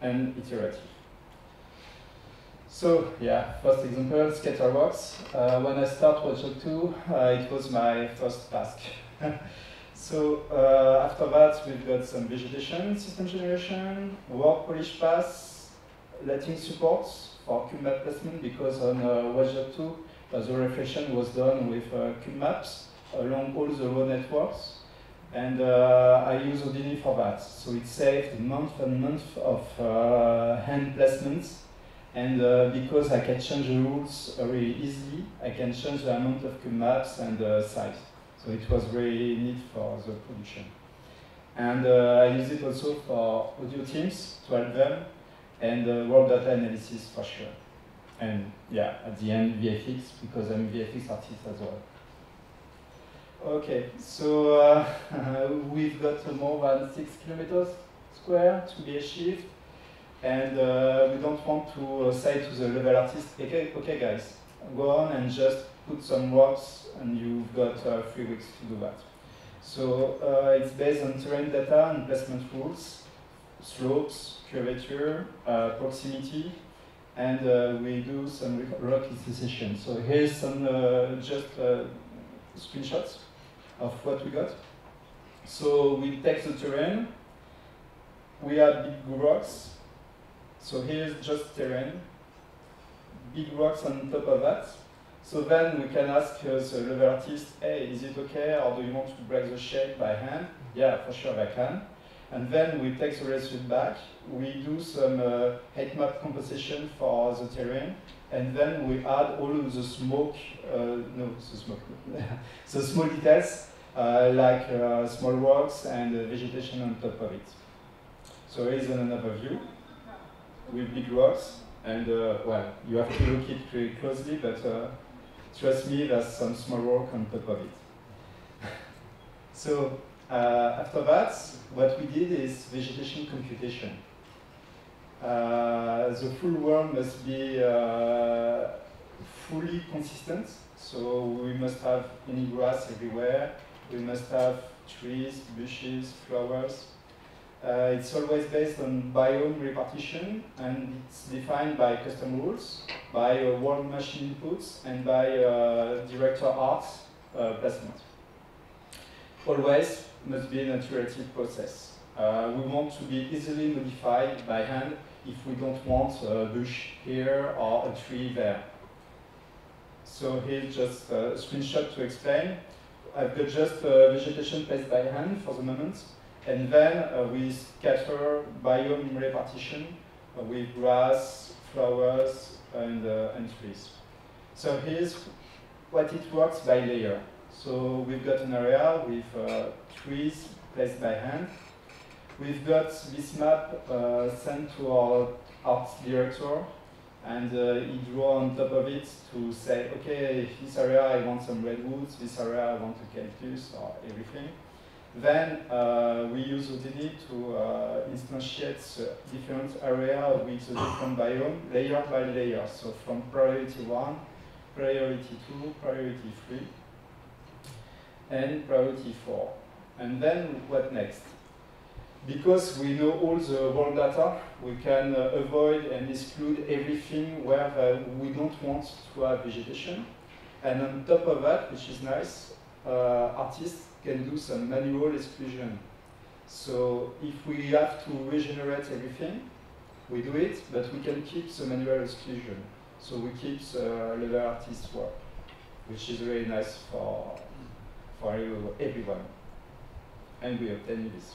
and iterative. So yeah, first example, Scatterbox. Uh, when I start Watchdog 2, uh, it was my first task. [LAUGHS] so uh, after that, we've got some vegetation system generation, world polish pass, lighting supports, for cube placement because on uh, Watchdog 2, uh, the reflection was done with uh, cube maps along all the road networks. And uh, I use Houdini for that. So it saved month and month of uh, hand placements. And uh, because I can change the rules very easily, I can change the amount of cube maps and size. So it was very neat for the production. And I use it also for audio teams to help them and uh, world data analysis for sure. And yeah, at the end, VFX, because I'm a VFX artist as well. Okay, so uh, [LAUGHS] we've got more than six kilometers square to be achieved, and uh, we don't want to say to the level artist, okay, okay guys, go on and just put some rocks, and you've got uh, three weeks to do that. So uh, it's based on terrain data and placement rules, slopes, curvature, uh, proximity, and uh, we do some rock initiation. So here's some uh, just screenshots of what we got. So we take the terrain, we have big rocks. So here's just terrain, big rocks on top of that. So then we can ask uh, the level artist, hey, is it okay, or do you want to break the shape by hand? Yeah, for sure I can. And then we take the result back, we do some uh, height map composition for the terrain, and then we add all of the smoke, uh, no, the smoke, [LAUGHS] the small details, uh, like uh, small rocks and uh, vegetation on top of it. So here's another view with big rocks, and uh, well, you have to look it very closely, but trust me, there's some small rock on top of it. [LAUGHS] so uh, after that, what we did is vegetation computation. Uh, the full world must be uh, fully consistent, so we must have any grass everywhere, we must have trees, bushes, flowers. Uh, it's always based on biome repartition and it's defined by custom rules, by uh, world machine inputs, and by uh, director art uh, placement. Always must be an iterative process. Uh, we want to be easily modified by hand if we don't want a bush here or a tree there. So here's just a screenshot to explain. I've got just vegetation placed by hand for the moment, and then uh, we scatter biome repartition uh, with grass, flowers, and, uh, and trees. So here's what it works by layer. So we've got an area with uh, trees placed by hand. We've got this map uh, sent to our art director, and uh, he drew on top of it to say, okay, this area I want some redwoods, this area I want a cactus or everything. Then uh, we use Houdini to uh, instantiate different area with a different biome, layer by layer. So from priority one, priority two, priority three, and priority four. And then what next? Because we know all the world data, we can uh, avoid and exclude everything where uh, we don't want to have vegetation. And on top of that, which is nice, uh, artists can do some manual exclusion. So if we have to regenerate everything, we do it, but we can keep the manual exclusion. So we keep the level artist work, which is very nice for, for everyone. And we obtain this.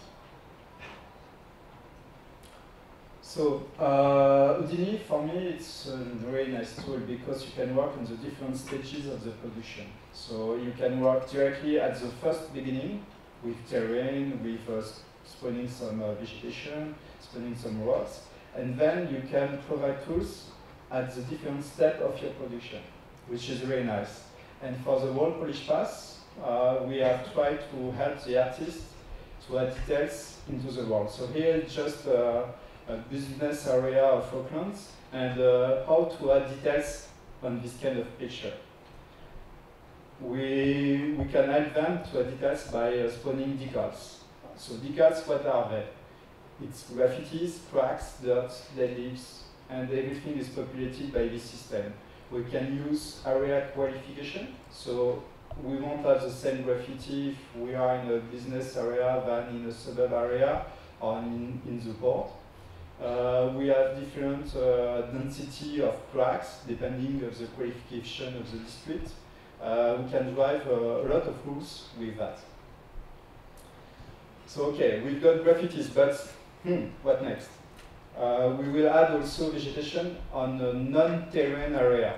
So uh, for me, it's a very nice tool because you can work on the different stages of the production. So you can work directly at the first beginning with terrain, with uh, spawning some uh, vegetation, spawning some rocks, and then you can provide tools at the different step of your production, which is very nice. And for the wall polish pass, uh, we have tried to help the artist to add details into the wall. So here it's just uh, a business area of Oaklands and uh, how to add details on this kind of picture. We, we can help them to add details by uh, spawning decals. So decals, what are they? It's graffitis, cracks, dirt, dead leaves, and everything is populated by this system. We can use area qualification, so we won't have the same graffiti if we are in a business area than in a suburb area or in, in the port. Uh, we have different uh, density of cracks depending of the qualification of the district. Uh, we can drive uh, a lot of rules with that. So okay, we've got graffitis, but hmm, what next? Uh, we will add also vegetation on a non-terrain area.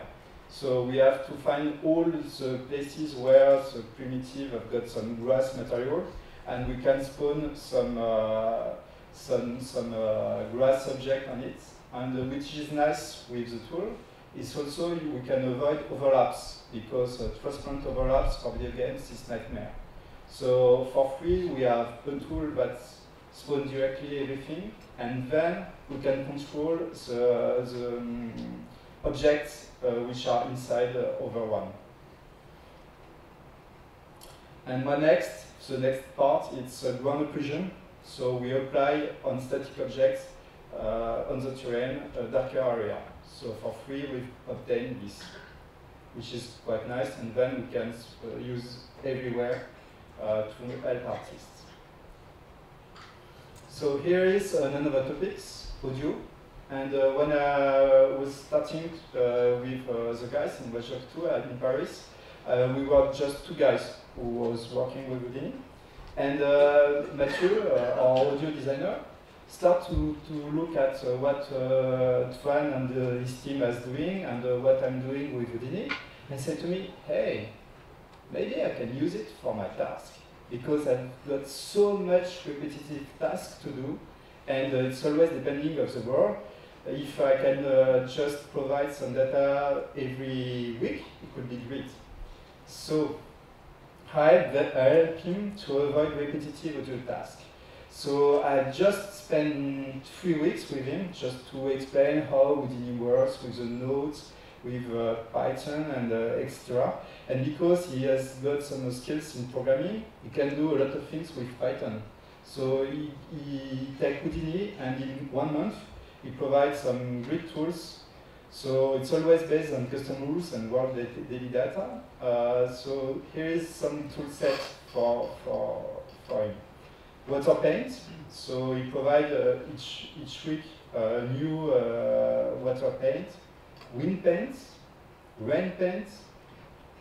So we have to find all the places where the primitive have got some grass material, and we can spawn some uh, some, some uh, grass object on it. And uh, which is nice with the tool is also we can avoid overlaps because uh, transparent overlaps for video games is nightmare. So for free we have a tool that spawn directly everything and then we can control the, the um, objects which are inside uh, over one. And my next, the next part, it's uh, ground occlusion. So we apply on static objects uh, on the terrain a darker area. So for free we obtain this, which is quite nice, and then we can uh, use everywhere uh, to help artists. So here is another topics, audio. And uh, when I was starting uh, with uh, the guys in Watchdog 2 in Paris, we were just two guys who was working with Houdini. And uh, Mathieu, uh, our audio designer, start to, to look at uh, what uh, Twan and uh, his team is doing and uh, what I'm doing with Houdini, and said to me, hey, maybe I can use it for my task because I've got so much repetitive tasks to do, and uh, it's always depending of the work. If I can uh, just provide some data every week, it could be great. So I help him to avoid repetitive audio tasks. So I just spent three weeks with him just to explain how Houdini works with the nodes, with uh, Python and uh, etc. And because he has got some skills in programming, he can do a lot of things with Python. So he, he takes Houdini and in one month he provides some great tools so it's always based on custom rules and world daily data. Uh, so here is some tool set for, for, for him. Water paint. So he provides uh, each, each week a new uh, water paint, wind paint, rain paint,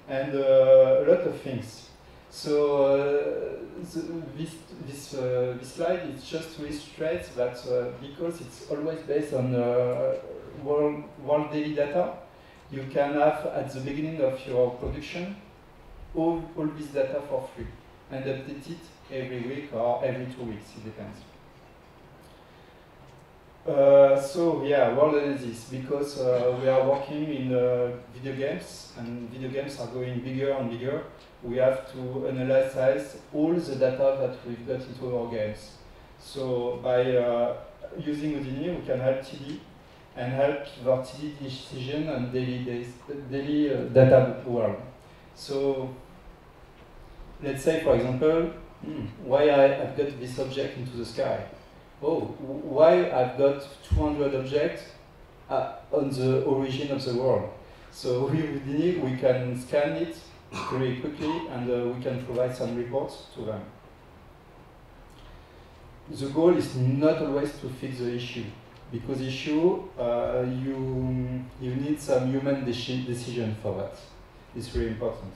and uh, a lot of things. So uh, this, this, uh, this slide is just to illustrate that because it's always based on world, world daily data, you can have at the beginning of your production all, all this data for free and update it every week or every two weeks, it depends. Uh, so yeah, world analysis because uh, we are working in uh, video games and video games are going bigger and bigger. We have to analyze all the data that we've got into our games. So by uh, using Houdini, we can help TD and help the TD decision and daily days, daily uh, data world. So let's say, for example, hmm, why I have got this object into the sky oh, why I've got 200 objects uh, on the origin of the world. So [LAUGHS] with Houdini, we can scan it very quickly and uh, we can provide some reports to them. The goal is not always to fix the issue because issue uh, you you need some human deci decision for that. It's very important.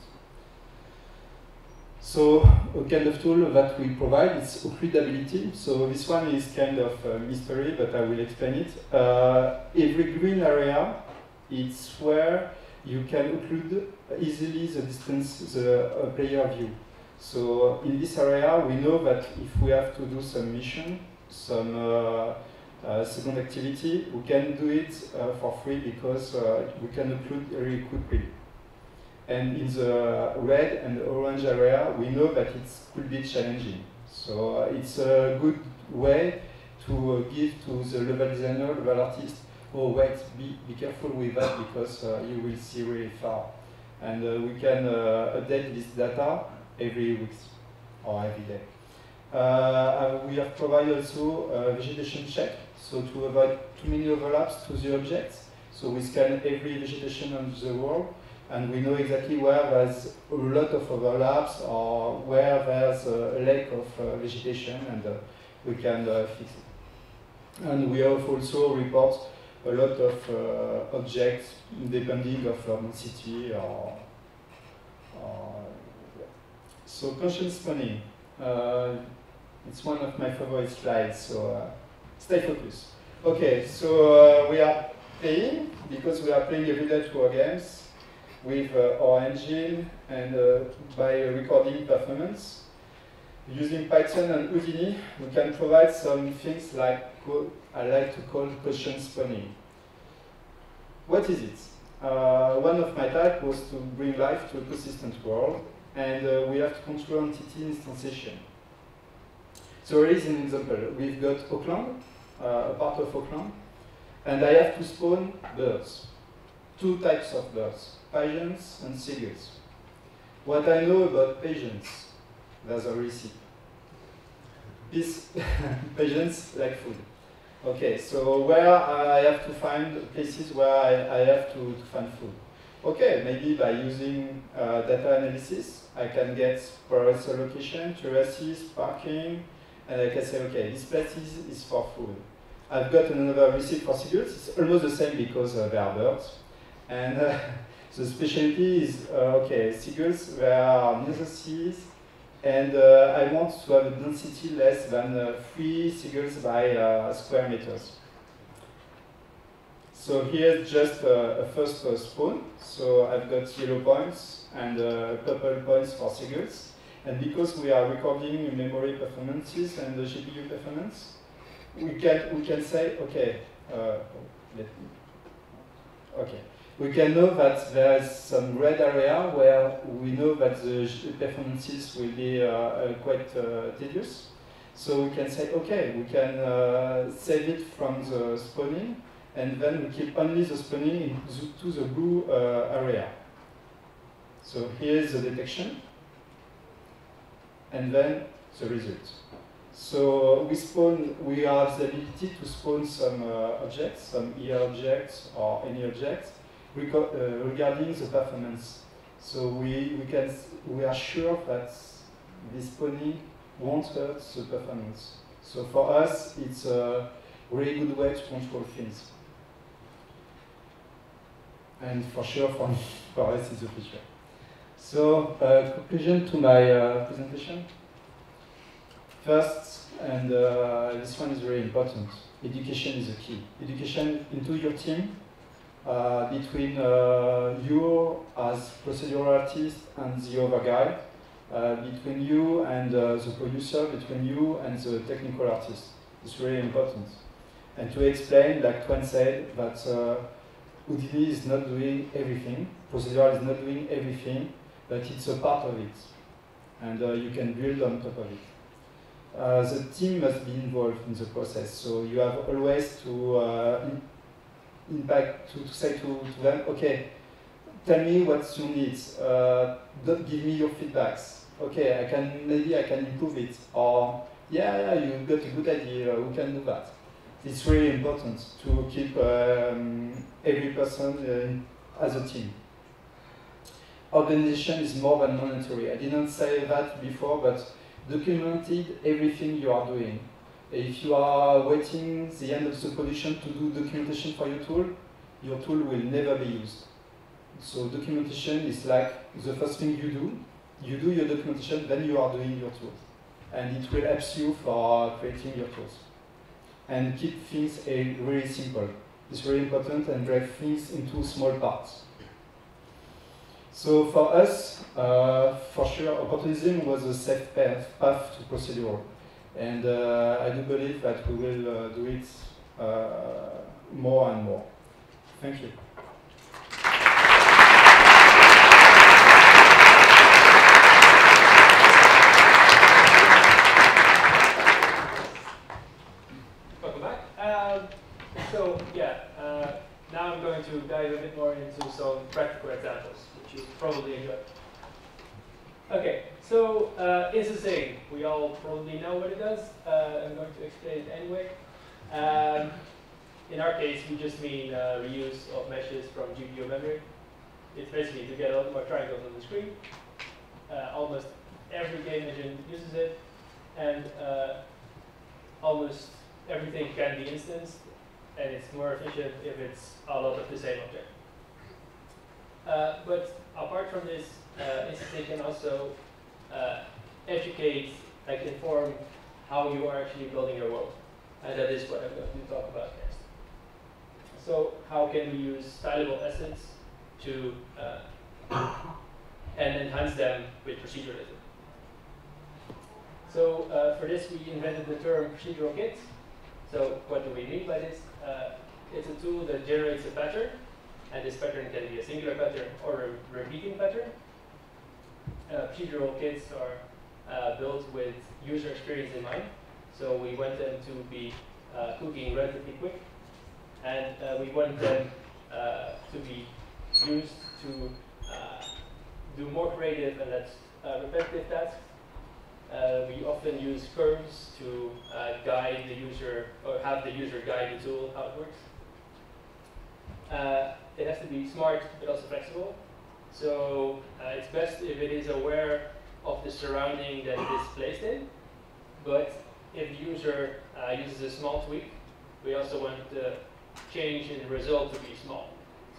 So a kind of tool that we provide is occludability. So this one is kind of a mystery, but I will explain it. Uh, every green area, it's where you can include easily the distance the uh, player view. So in this area, we know that if we have to do some mission, some uh, uh, second activity, we can do it uh, for free because uh, we can occlude very quickly. And in the red and orange area, we know that it could be challenging. So uh, it's a good way to uh, give to the level designer, level artist, oh wait, be, be careful with that because uh, you will see really far. And uh, we can uh, update this data every week or every day. Uh, we have provided also a vegetation check, so to avoid too many overlaps to the objects. So we scan every vegetation on the world and we know exactly where there's a lot of overlaps or where there's a lack of uh, vegetation and uh, we can uh, fix it. And we have also report a lot of uh, objects depending of city or, or so conscious spawning. Uh, it's one of my favorite slides, so uh, stay focused. Okay, so we are playing because we are playing every day to our games with uh, our engine and uh, by recording performance. Using Python and Houdini, we can provide some things like I like to call question spawning. What is it? Uh, one of my tasks was to bring life to a persistent world, and uh, we have to control entity instantiation. So here is an example. We've got Oakland, uh, a part of Oakland, and I have to spawn birds, two types of birds pigeons and seagulls. What I know about pigeons, there's a recipe. [LAUGHS] Pigeons like food. Okay, so where I have to find places where I, I have to, to find food. Okay, maybe by using uh, data analysis, I can get priority location, terraces, parking, and I can say, okay, this place is, is for food. I've got another receipt for seagulls. It's almost the same because uh, they are birds. And uh, [LAUGHS] the specialty is, uh, okay, seagulls, they are seas, and uh, I want to have a density less than uh, 3 seagulls by square meters. So here's just a first uh, spawn. So I've got yellow points and uh, purple points for seagulls. And because we are recording memory performances and the GPU performance, we can we can say okay. Uh, let me, okay we can know that there is some red area where we know that the performances will be uh, uh, quite uh, tedious. So we can say, okay, we can uh, save it from the spawning, and then we keep only the spawning to the blue uh, area. So here is the detection, and then the result. So we spawn, we have the ability to spawn some uh, objects, some ER objects or any objects, regarding the performance. So we, we, can, we are sure that this pony won't hurt the performance. So for us, it's a really good way to control things. And for sure, for, me, [LAUGHS] for us, it's a feature. So, uh, conclusion to my uh, presentation. First, and uh, this one is very important, education is the key. Education into your team, uh, between uh, you as procedural artist and the other guy, uh, between you and the producer, between you and the technical artist. It's really important. And to explain, like Twan said, that uh, is not doing everything, procedural is not doing everything, but it's a part of it. And uh, you can build on top of it. Uh, the team must be involved in the process, so you have always to uh, impact to, to say to, to them, okay, tell me what you need. Uh, give me your feedbacks. Okay, I can maybe I can improve it. Or yeah, yeah, you got a good idea. we can do that? It's really important to keep um, every person uh, as a team. Organization is more than monetary. I didn't say that before, but documented everything you are doing. If you are waiting the end of the production to do documentation for your tool, your tool will never be used. So documentation is like the first thing you do. You do your documentation, then you are doing your tools. And it will help you for creating your tools. And keep things really simple. It's very important and break things into small parts. So for us, uh, for sure, opportunism was a safe path, path to procedural. And uh, I do believe that we will uh, do it uh, more and more. Thank you. Um, so yeah, now I'm going to dive a bit more into some practical examples, which you probably enjoy. Okay, so uh, instancing, we all probably know what it does. Uh, I'm going to explain it anyway. Um, in our case, we just mean uh, reuse of meshes from GPU memory. It's basically to get a lot more triangles on the screen. Uh, almost every game engine uses it, and uh, almost everything can be instanced, and it's more efficient if it's a lot of the same object. Uh, but apart from this, uh, instancing can also uh, educate, like inform how you are actually building your world. And that is what I'm going to talk about next. So how can we use stylable assets to uh, [COUGHS] and enhance them with proceduralism? So uh, for this, we invented the term procedural kit. So what do we mean by this? Uh, it's a tool that generates a pattern, and this pattern can be a singular pattern or a repeating pattern. Uh, procedural kits are uh, built with user experience in mind. So we want them to be uh, cooking relatively quick, and uh, we want them uh, to be used to uh, do more creative and less repetitive tasks. We often use curves to guide the user or have the user guide the tool how it works. It has to be smart but also flexible. So uh, it's best if it is aware of the surrounding that it is placed in. But if the user uh, uses a small tweak, we also want the change in the result to be small.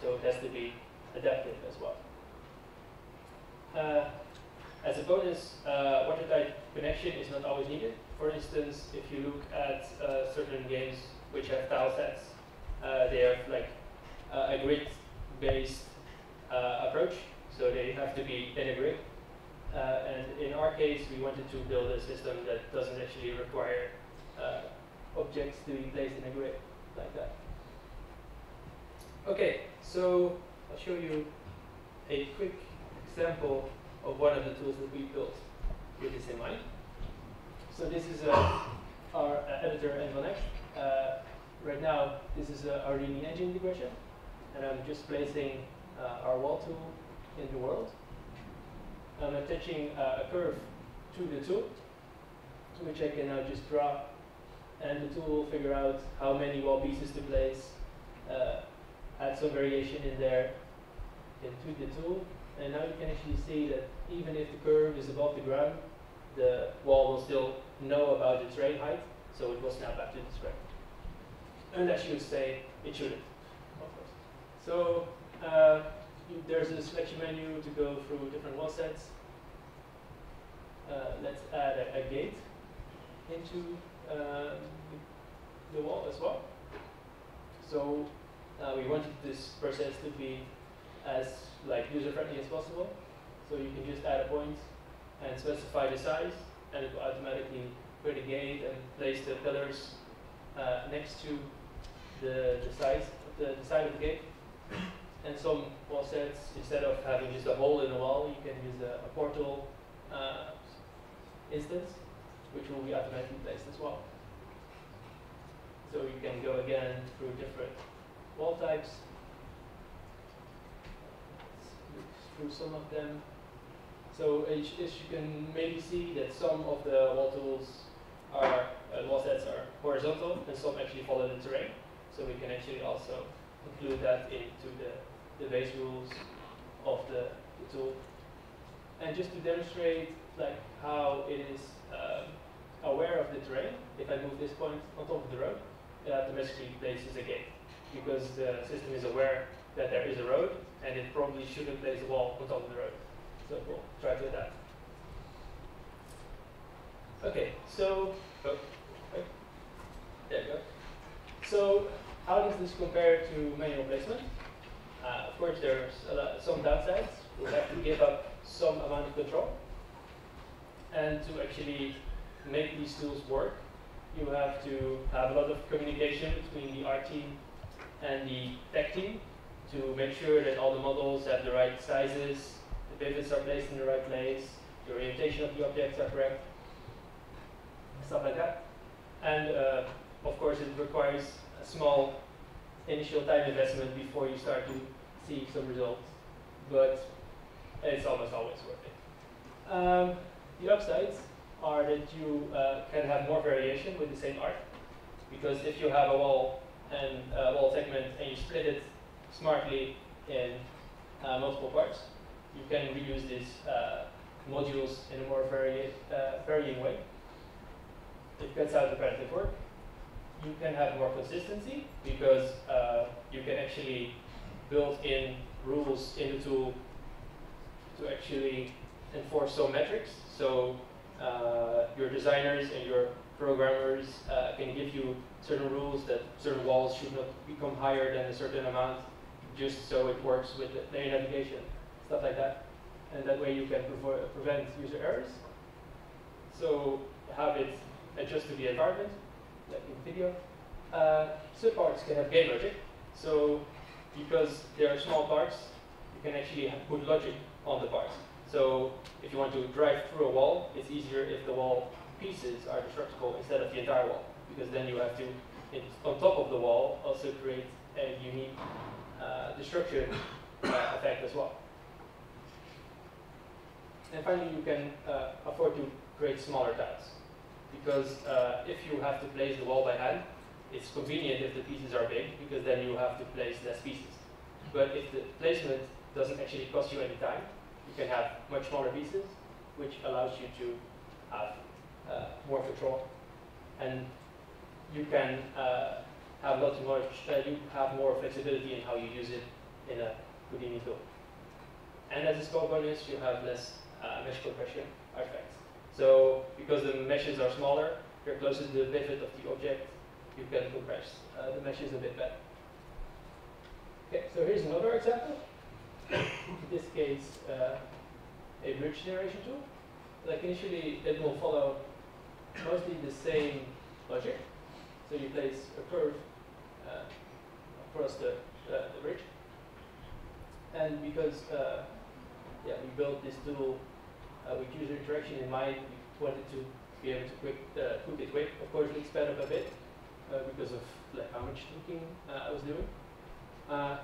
So it has to be adaptive as well. Uh, as a bonus, uh, watertight connection is not always needed. For instance, if you look at uh, certain games which have tile sets, uh, they have like uh, a grid-based uh, approach, so they have to be in a grid. Uh, and in our case, we wanted to build a system that doesn't actually require uh, objects to be placed in a grid like that. Okay, so I'll show you a quick example of one of the tools that we built with this in mind. So this is uh, our uh, editor Nvenx. Uh, right now, this is uh, our Houdini engine integration, and I'm just placing our wall tool in the world. I'm attaching uh, a curve to the tool, which I can now just draw, and the tool will figure out how many wall pieces to place, uh, add some variation in there into the tool, and now you can actually see that even if the curve is above the ground, the wall will still know about its terrain height, so it will snap back to the square. Unless you say it shouldn't, of course. So uh, there's a selection menu to go through different wall sets. Uh, let's add a, a gate into uh, the wall as well. So uh, we wanted this process to be as like user friendly as possible. So you can just add a point and specify the size, and it will automatically create a gate and place the pillars uh, next to the, the size of the, the side of the gate. And some wall sets, instead of having just a hole in a wall, you can use a, a portal uh, instance, which will be automatically placed as well. So you can go again through different wall types, through some of them. So as, as you can maybe see that some of the wall tools are, uh, wall sets are horizontal and some actually follow the terrain. So we can actually also include that into the, the base rules of the, the tool. And just to demonstrate like how it is um, aware of the terrain, if I move this point on top of the road, it automatically places a gate because the system is aware that there is a road and it probably shouldn't place a wall on top of the road. So we'll try to adapt. Okay, so, oh, okay. there you go. So how does this compare to manual placement? Uh, of course, there's lot, some downsides. We have to give up some amount of control. And to actually make these tools work, you have to have a lot of communication between the art team and the tech team to make sure that all the models have the right sizes, the pivots are placed in the right place, the orientation of the objects are correct, stuff like that. And uh, of course, it requires a small initial time investment before you start to see some results, but it's almost always worth it. Um, the upsides are that you uh, can have more variation with the same art, because if you have a wall and a wall segment and you split it smartly in uh, multiple parts, you can reuse these uh, modules in a more uh, varying way. It cuts out repetitive work. You can have more consistency because uh, you can actually build in rules in the tool to actually enforce some metrics. So uh, your designers and your programmers uh, can give you certain rules that certain walls should not become higher than a certain amount just so it works with the lane navigation, stuff like that. And that way you can prevent user errors. So have it adjust to the environment, like in video. Uh, subparts can have gate logic. So because there are small parts, you can actually put logic on the parts. So if you want to drive through a wall, it's easier if the wall pieces are destructible instead of the entire wall, because then you have to, on top of the wall, also create a unique uh, destruction uh, effect as well. And finally, you can uh, afford to create smaller tiles. Because uh, if you have to place the wall by hand, it's convenient if the pieces are big, because then you have to place less pieces. But if the placement doesn't actually cost you any time, you can have much smaller pieces, which allows you to have uh, more control. And you can uh, have lots more, uh, you have more flexibility in how you use it in a Houdini tool. And as a small bonus, you have less uh, mesh compression artifacts. So because the meshes are smaller, you're closer to the pivot of the object, you can compress uh, the meshes a bit better. Okay, so here's another example. in this case, uh, a bridge generation tool. Like initially, it will follow mostly the same logic. So you place a curve uh, across the, uh, the bridge. And because uh, yeah, we built this tool with user interaction in mind, we wanted to be able to quick, cook it quick. Of course, it sped up a bit Uh, because of like how much thinking uh, I was doing. Uh,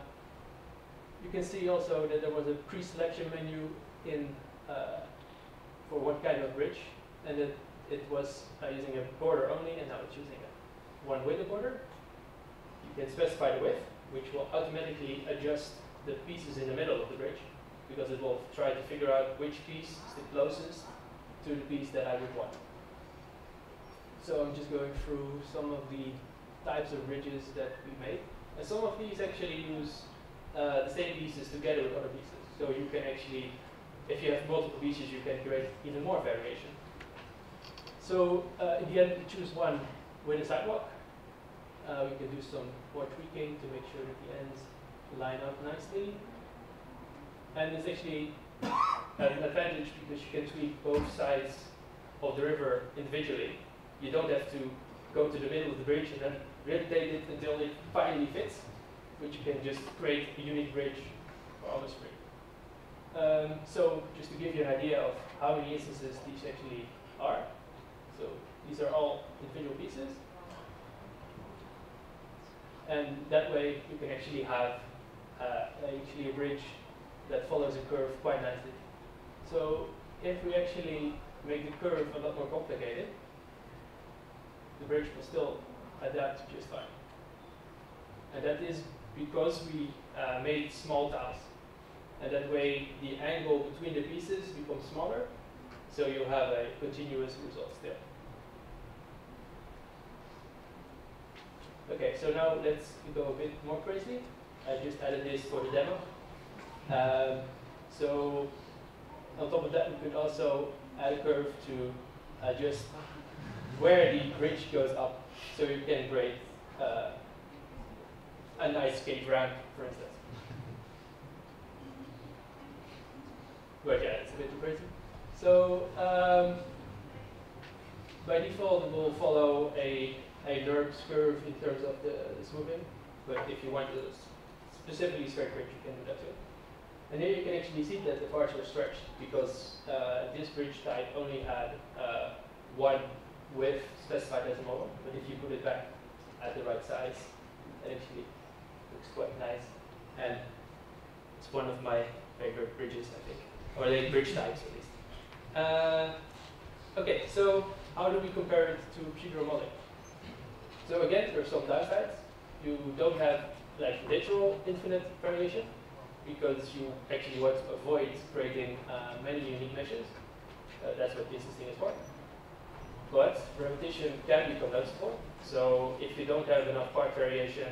you can see also that there was a pre-selection menu in for what kind of bridge, and that it was uh, using a border only, and now it's using a one width border you can specify the width, which will automatically adjust the pieces in the middle of the bridge, because it will try to figure out which piece is the closest to the piece that I would want. So I'm just going through some of the types of bridges that we made. And some of these actually use uh, the same pieces together with other pieces. So you can actually, if you have multiple pieces, you can create even more variation. So uh, in the end, we choose one with a sidewalk. Uh, we can do some more tweaking to make sure that the ends line up nicely. And it's actually [COUGHS] an advantage because you can tweak both sides of the river individually. You don't have to go to the middle of the bridge and then rotate it until it finally fits, which you can just create a unique bridge on the screen. Um, so just to give you an idea of how many instances these actually are. So these are all individual pieces. And that way you can actually have uh, actually a bridge that follows a curve quite nicely. So if we actually make the curve a lot more complicated, the bridge will still adapt just fine. And that is because we uh, made small tiles. And that way the angle between the pieces becomes smaller, so you'll have a continuous result still. Okay, so now let's go a bit more crazy. I just added this for the demo. Um, so on top of that, we could also add a curve to adjust where the bridge goes up, so you can create uh, a nice skate ramp, for instance. But yeah, it's a bit crazy. So um, by default, it will follow a, a NURBS curve in terms of the, the smoothing. But if you want to specifically straight bridge, you can do that too. And here you can actually see that the parts are stretched because uh, this bridge type only had uh, one width specified as a model. But if you put it back at the right size, it actually looks quite nice. And it's one of my favorite bridges, I think or the bridge types at least. Uh, okay, so how do we compare it to procedural modeling? So again, there are some downsides. You don't have like literal infinite variation because you actually want to avoid creating uh, many unique meshes. Uh, that's what this thing is for. But repetition can be noticeable. So if you don't have enough part variation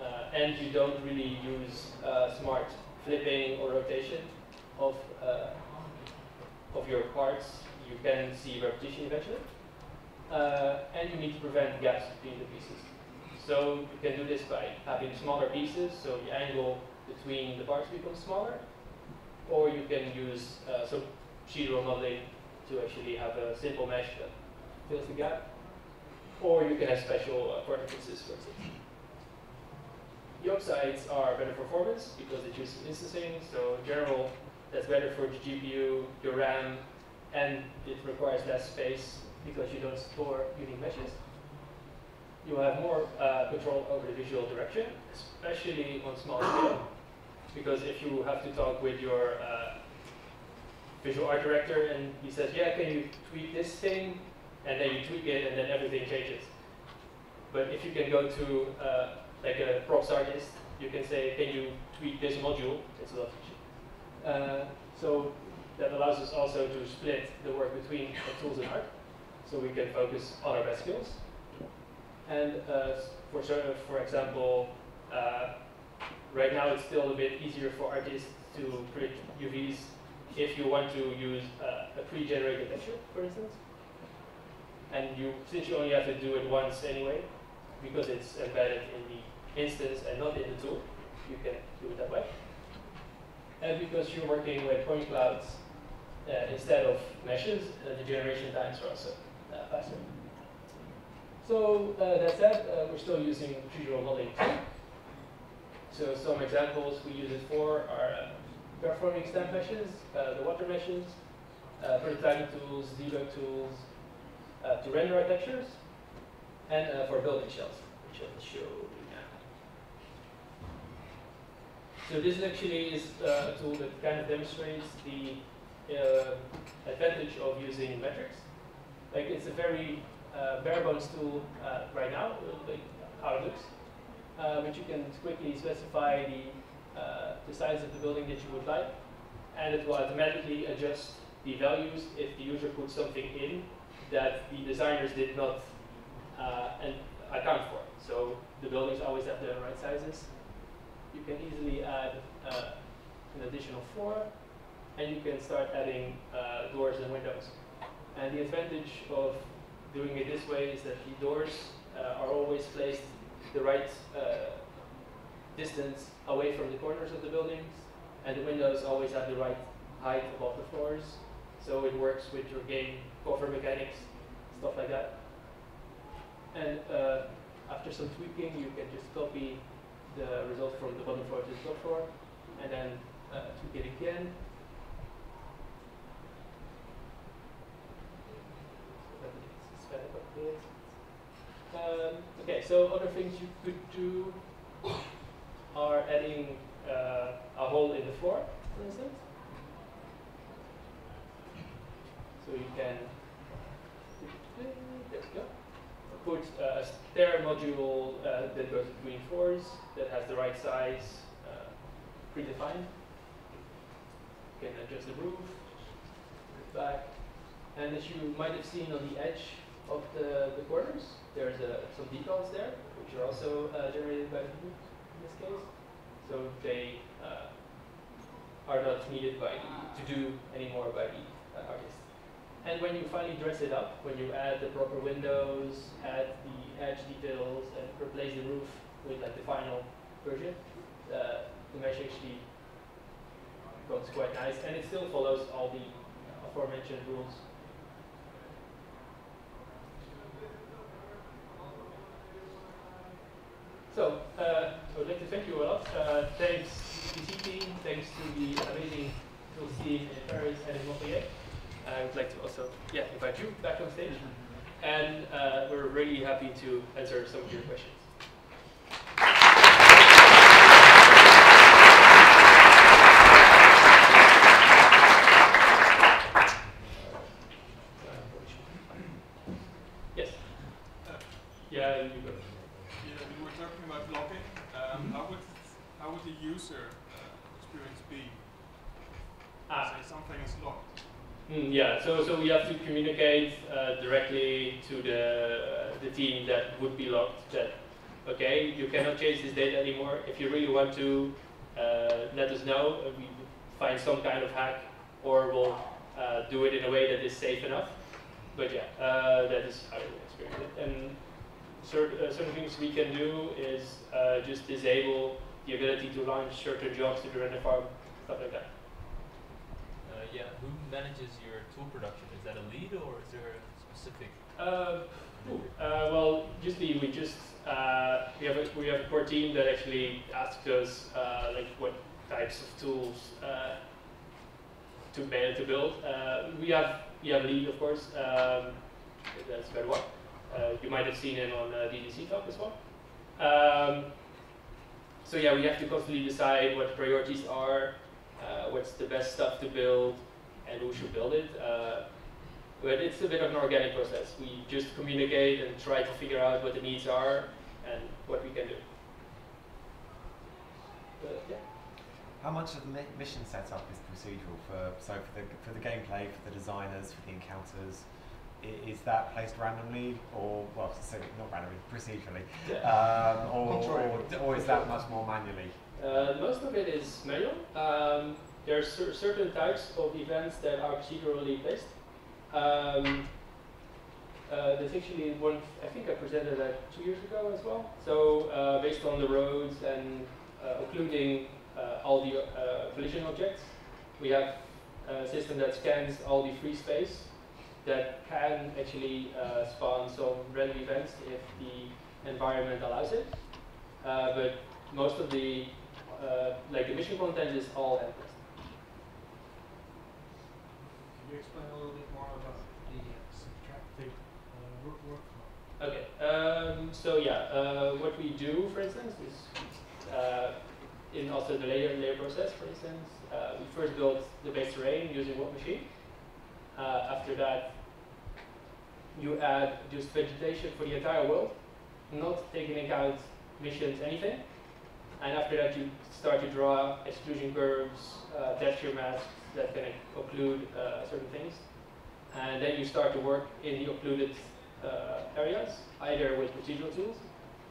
uh, and you don't really use uh, smart flipping or rotation, of, uh, of your parts, you can see repetition eventually. Uh, and you need to prevent gaps between the pieces. So you can do this by having smaller pieces, so the angle between the parts becomes smaller. Or you can use uh, some procedural modeling to actually have a simple mesh that fills the gap. Or you can have special uh, pieces, for instance. The upsides are better performance because it uses instancing. So in general, that's better for the GPU, your RAM, and it requires less space because you don't store unique meshes. You have more uh, control over the visual direction, especially on small scale. Because if you have to talk with your uh, visual art director and he says, yeah, can you tweak this thing? And then you tweak it and then everything changes. But if you can go to uh, like a props artist, you can say, can you tweak this module? It's a lot uh, so that allows us also to split the work between tools and art, so we can focus on our best skills. And uh, for for example, uh, right now it's still a bit easier for artists to create UVs if you want to use uh, a pre-generated texture, for instance. And you, since you only have to do it once anyway, because it's embedded in the instance and not in the tool, you can do it that way and because you're working with point clouds uh, instead of meshes, uh, the generation times are also uh, faster. So uh, that said, uh, we're still using procedural modeling too. So some examples we use it for are performing stamp meshes, the water meshes, prototyping tools, debug tools, to render our textures, and for building shells, which I'll show you now. So this actually is uh, a tool that kind of demonstrates the uh, advantage of using metrics. Like it's a very uh, bare bones tool uh, right now, like how it looks. Uh, but you can quickly specify the, uh, the size of the building that you would like, and it will automatically adjust the values if the user puts something in that the designers did not account for. So the buildings always have the right sizes, you can easily add uh, an additional floor, and you can start adding uh, doors and windows. And the advantage of doing it this way is that the doors uh, are always placed the right uh, distance away from the corners of the buildings, and the windows always have the right height above the floors. So it works with your game cover mechanics, stuff like that. And uh, after some tweaking, you can just copy the result from the bottom floor to the top floor, and then uh, tweak it again. Um, okay, so other things you could do are adding uh, a hole in the floor, for instance. So you can there. Put uh, a stair module uh, that goes between floors that has the right size uh, predefined. You can adjust the roof, the back, and as you might have seen on the edge of the, the corners, there's some decals there, which are also uh, generated by Vue in this case. So they uh, are not needed by the, to do anymore by the uh, artist. And when you finally dress it up, when you add the proper windows, add the edge details, and replace the roof with like the final version, uh, the mesh actually becomes quite nice, and it still follows all the aforementioned rules. So, uh, I would like to thank you a lot. Uh, thanks to the team, thanks to the amazing tools team in Paris and in Montpellier. I would like to also yeah, invite you back on stage. And uh, we're really happy to answer some of your questions. Yes. Yeah, you go. Yeah, we were talking about locking. Um, Mhm. How would how would the user uh, experience be? Ah. Say something is locked. Mm, yeah, so, so we have to communicate uh, directly to the, the team that would be locked that, okay, you cannot change this data anymore. If you really want to, uh, let us know. Uh, we find some kind of hack or we'll uh, do it in a way that is safe enough. But yeah, uh, that is how we experience it. And certain, uh, certain things we can do is uh, just disable the ability to launch certain jobs to the render farm, stuff like that. Yeah, who manages your tool production? Is that a lead or is there a specific? Uh, uh, well, usually we just uh, we have a, we have a core team that actually asks us uh, like what types of tools uh, to build. To build. Uh, we have we have lead of course. Um, that's one. Uh, you might have seen him on uh, GDC talk as well. Um, so yeah, we have to constantly decide what priorities are, uh, what's the best stuff to build, and who should build it. Uh, but it's a bit of an organic process. We just communicate and try to figure out what the needs are and what we can do. But, yeah. How much of the mission setup is procedural for so for the for the gameplay, for the designers, for the encounters? Is that placed randomly or well, so not randomly, procedurally, um, or, or or is that much more manually? Uh, most of it is manual. Um, there are cer- certain types of events that are procedurally based. Um, uh, there's actually one, I think I presented that two years ago as well. So uh, based on the roads and uh, including uh, all the uh, collision objects, we have a system that scans all the free space that can actually uh, spawn some random events if the environment allows it. Uh, but most of the uh, like the mission content is all endless. Can you explain a little bit more about the subtractive uh, work workflow? Okay, um, so yeah, uh, what we do, for instance, is uh, in also the layer layer process, for instance, uh, we first build the base terrain using World Machine. Uh, after that, you add just vegetation for the entire world, not taking into account missions, anything. And after that, you start to draw exclusion curves, uh, texture masks that can occlude uh, certain things. And then you start to work in the occluded uh, areas, either with procedural tools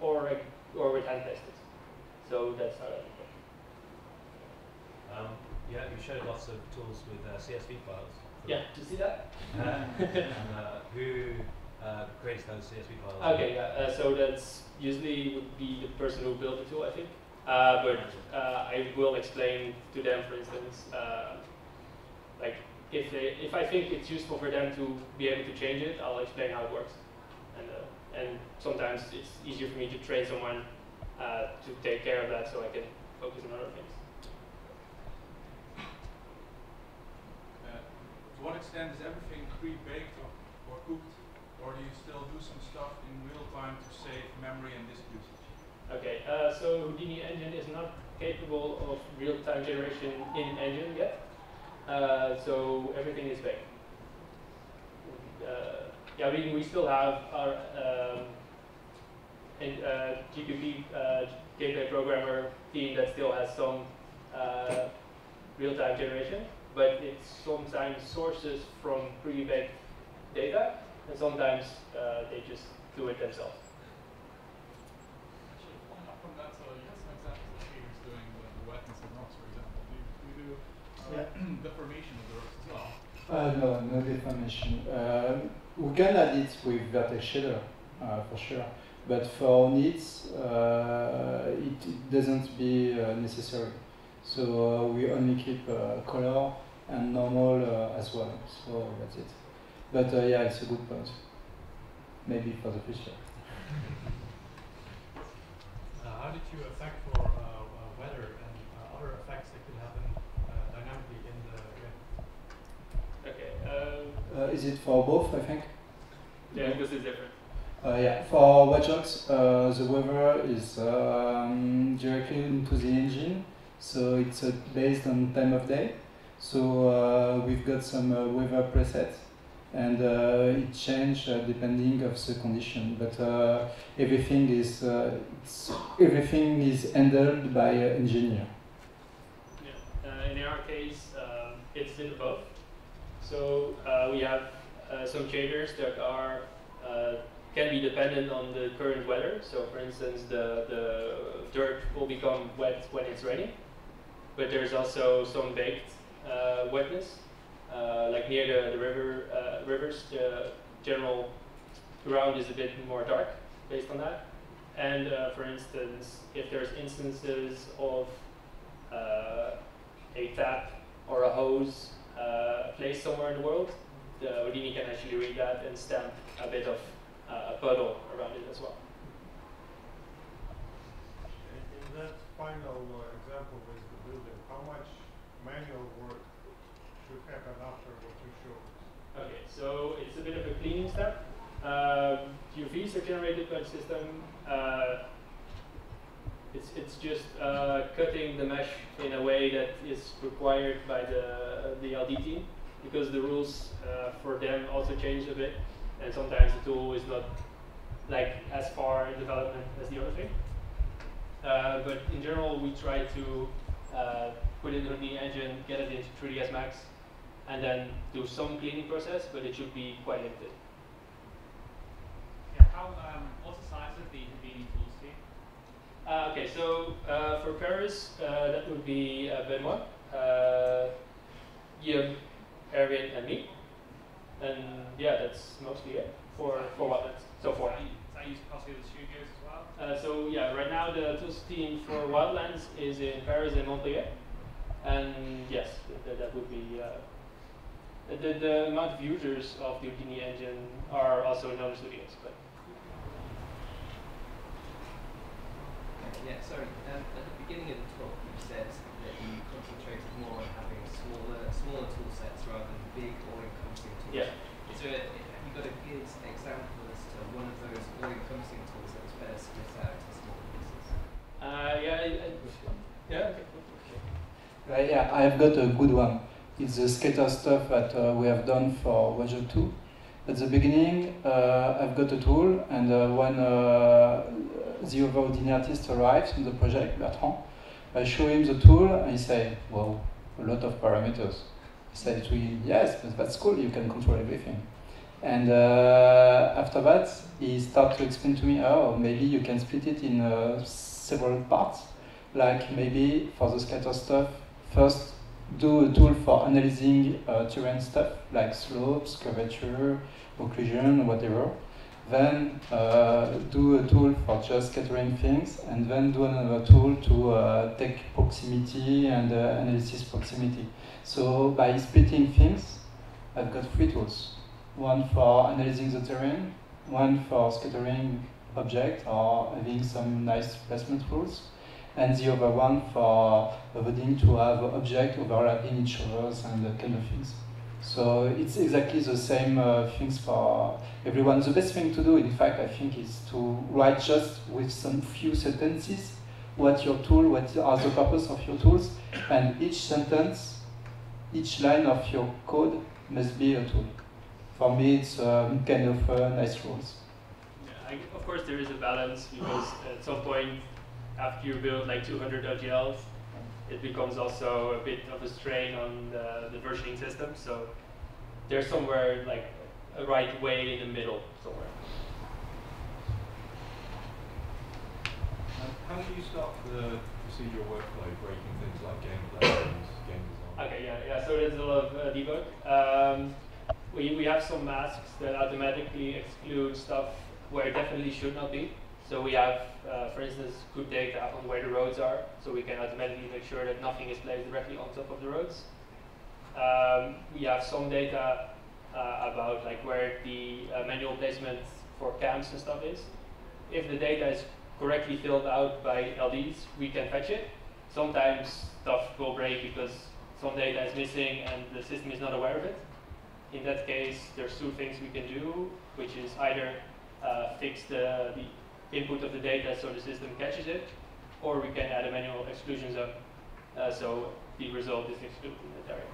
or, or with hand tested. So that's how that works. Um, yeah, you showed lots of tools with uh, CSV files. Yeah, do you see that? [LAUGHS] And, uh, who uh, creates those CSV files? Okay, yeah, uh, so that's usually would be the person who built the tool, I think. Uh, but uh, I will explain to them, for instance, uh, like if they, if I think it's useful for them to be able to change it, I'll explain how it works. And uh, and sometimes it's easier for me to train someone uh, to take care of that so I can focus on other things. Uh, to what extent is everything pre-baked or, or cooked, or do you still do some stuff in real time to save memory and usage? Okay, uh, so Houdini Engine is not capable of real-time generation in Engine yet. Uh, so everything is baked. Uh, yeah, we, we still have our um, in, uh, GPP uh, gameplay programmer team that still has some uh, real-time generation, but it sometimes sources from pre-baked data, and sometimes they just do it themselves. Actually, following up from that, so you have some examples of gamers doing the, the weapons and rocks, for example. Do you, do, you do uh, deformation [CLEARS THROAT] of the rocks as well? Uh, no, no deformation. Um, we can add it with vertex shader, uh, for sure. But for needs, uh, it, it doesn't be uh, necessary. So uh, we only keep uh, color and normal uh, as well. So that's it. But uh, yeah, it's a good point. Maybe for the future. [LAUGHS] Uh, how did you affect for uh, uh, weather and uh, other effects that could happen uh, dynamically in the game? Okay, um, Uh, is it for both? I think. yeah, because it's different. Uh, yeah, for Watch Dogs, uh, the weather is um, directly into the engine, so it's uh, based on time of day. So uh, we've got some uh, weather presets, and uh, it changes uh, depending of the condition. But uh, everything is uh, everything is handled by an engineer. Yeah. Uh, in our case, um, it's a bit above. So uh, we have uh, some shaders that are uh, can be dependent on the current weather. So for instance, the the dirt will become wet when it's raining, but there's also some baked uh, wetness, uh, like near the, the river rivers. The general ground is a bit more dark based on that. And uh, for instance, if there's instances of uh, a tap or a hose uh, placed somewhere in the world, the Houdini can actually read that and stamp a bit of uh, a puddle around it as well. In that final uh, example with the building, how much manual work should happen after what you showed? Okay, so it's a bit of a cleaning step. Um, UVs are generated by the system. Uh, it's, it's just uh, cutting the mesh in a way that is required by the, the LD team because the rules uh, for them also change a bit and sometimes the tool is not like as far in development as the other thing. Uh, but in general, we try to uh, put it in the engine, get it into 3ds Max, and then do some cleaning process, but it should be quite limited. Yeah, how, um, what's the size of the Houdini tools team? Uh, okay, so uh, for Paris, uh, that would be uh, Benoit, uh, Guillaume, Erwin, and me. And yeah, that's mostly it for, for Wildlands so far. Is that, used across the other studios as well? Uh, so yeah, right now the tools team for Wildlands is in Paris and Montpellier. And yes, th- th- that would be. Uh, the, the amount of users of the Houdini engine are also in other studios, but Yeah, sorry. Um, at the beginning of the talk, you said that you concentrated more on having smaller, smaller tool sets rather than big, all-encompassing tools. yeah. Is there? A, have you got a good example as to one of those all-encompassing tools that was better split out into small pieces? Uh, yeah, I, I, yeah. okay. Uh, yeah, I've got a good one. It's the skater stuff that uh, we have done for Watch Dogs 2. At the beginning, uh, I've got a tool, and uh, when uh, the other Houdini artist arrives in the project, Bertrand, I show him the tool, and he say, "Wow, a lot of parameters." I said to him, "Yes, but that's cool. You can control everything." And uh, after that, he started to explain to me, "Oh, maybe you can split it in uh, several parts. Like maybe for the scatter stuff, first do a tool for analyzing uh, terrain stuff like slopes, curvature, occlusion, whatever. Then uh, do a tool for just scattering things, and then do another tool to uh, take proximity and uh, analysis proximity. So by splitting things, I've got three tools. One for analyzing the terrain, one for scattering object or having some nice placement rules, and the other one for avoiding to have object overlapping each other and kind of things. So it's exactly the same uh, things for everyone. The best thing to do, in fact, I think, is to write just with some few sentences what your tool, what are the purpose of your tools, and each sentence, each line of your code must be a tool. For me, it's um, kind of uh, nice rules. Yeah, I, of course, there is a balance because at some point, after you build like 200 OTLs, it becomes also a bit of a strain on the, the versioning system. So there's somewhere like a right way in the middle somewhere. How do you start the procedural workflow breaking things like gameplay and game design? Okay, yeah, yeah. So there's a lot of uh, debug. Um, we, we have some masks that automatically exclude stuff where it definitely should not be. So we have, uh, for instance, good data on where the roads are, so we can automatically make sure that nothing is placed directly on top of the roads. Um, we have some data uh, about like where the uh, manual placement for camps and stuff is. If the data is correctly filled out by LDs, we can fetch it. Sometimes stuff will break because some data is missing and the system is not aware of it. In that case, there's two things we can do, which is either uh, fix the, the input of the data so the system catches it, or we can add a manual exclusion zone uh, so the result is excluded in that area.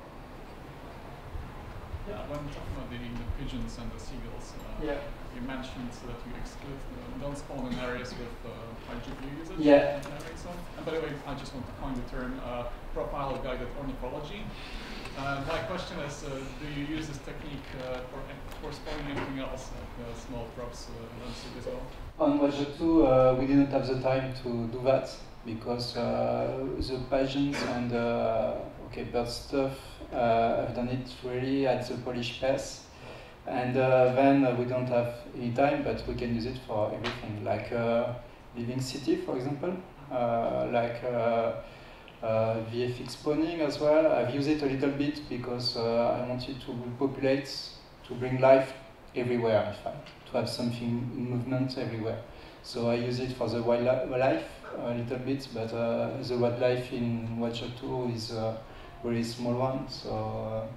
Yeah, when talking about the, the pigeons and the seagulls, uh, Yeah. you mentioned that you exclude uh, don't spawn in areas with uh, high GPU usage. Yeah. And, and by the way, I just want to coin the term uh, profile guided ornithology. Uh, my question is, uh, do you use this technique uh, for, for spawning anything else, like uh, small crops uh, seed as well? On Watch Dogs 2, uh, we didn't have the time to do that because uh, the pigeons and uh, okay bird stuff I've done it really at the Polish pass. and then we don't have any time, but we can use it for everything, like Living City, for example, like. Uh, VFX spawning as well. I've used it a little bit because uh, I wanted to populate, to bring life everywhere, in fact, to have something in movement everywhere. So I use it for the wildlife a little bit, but uh, the wildlife in Watch Dogs 2 is a very small one, so uh,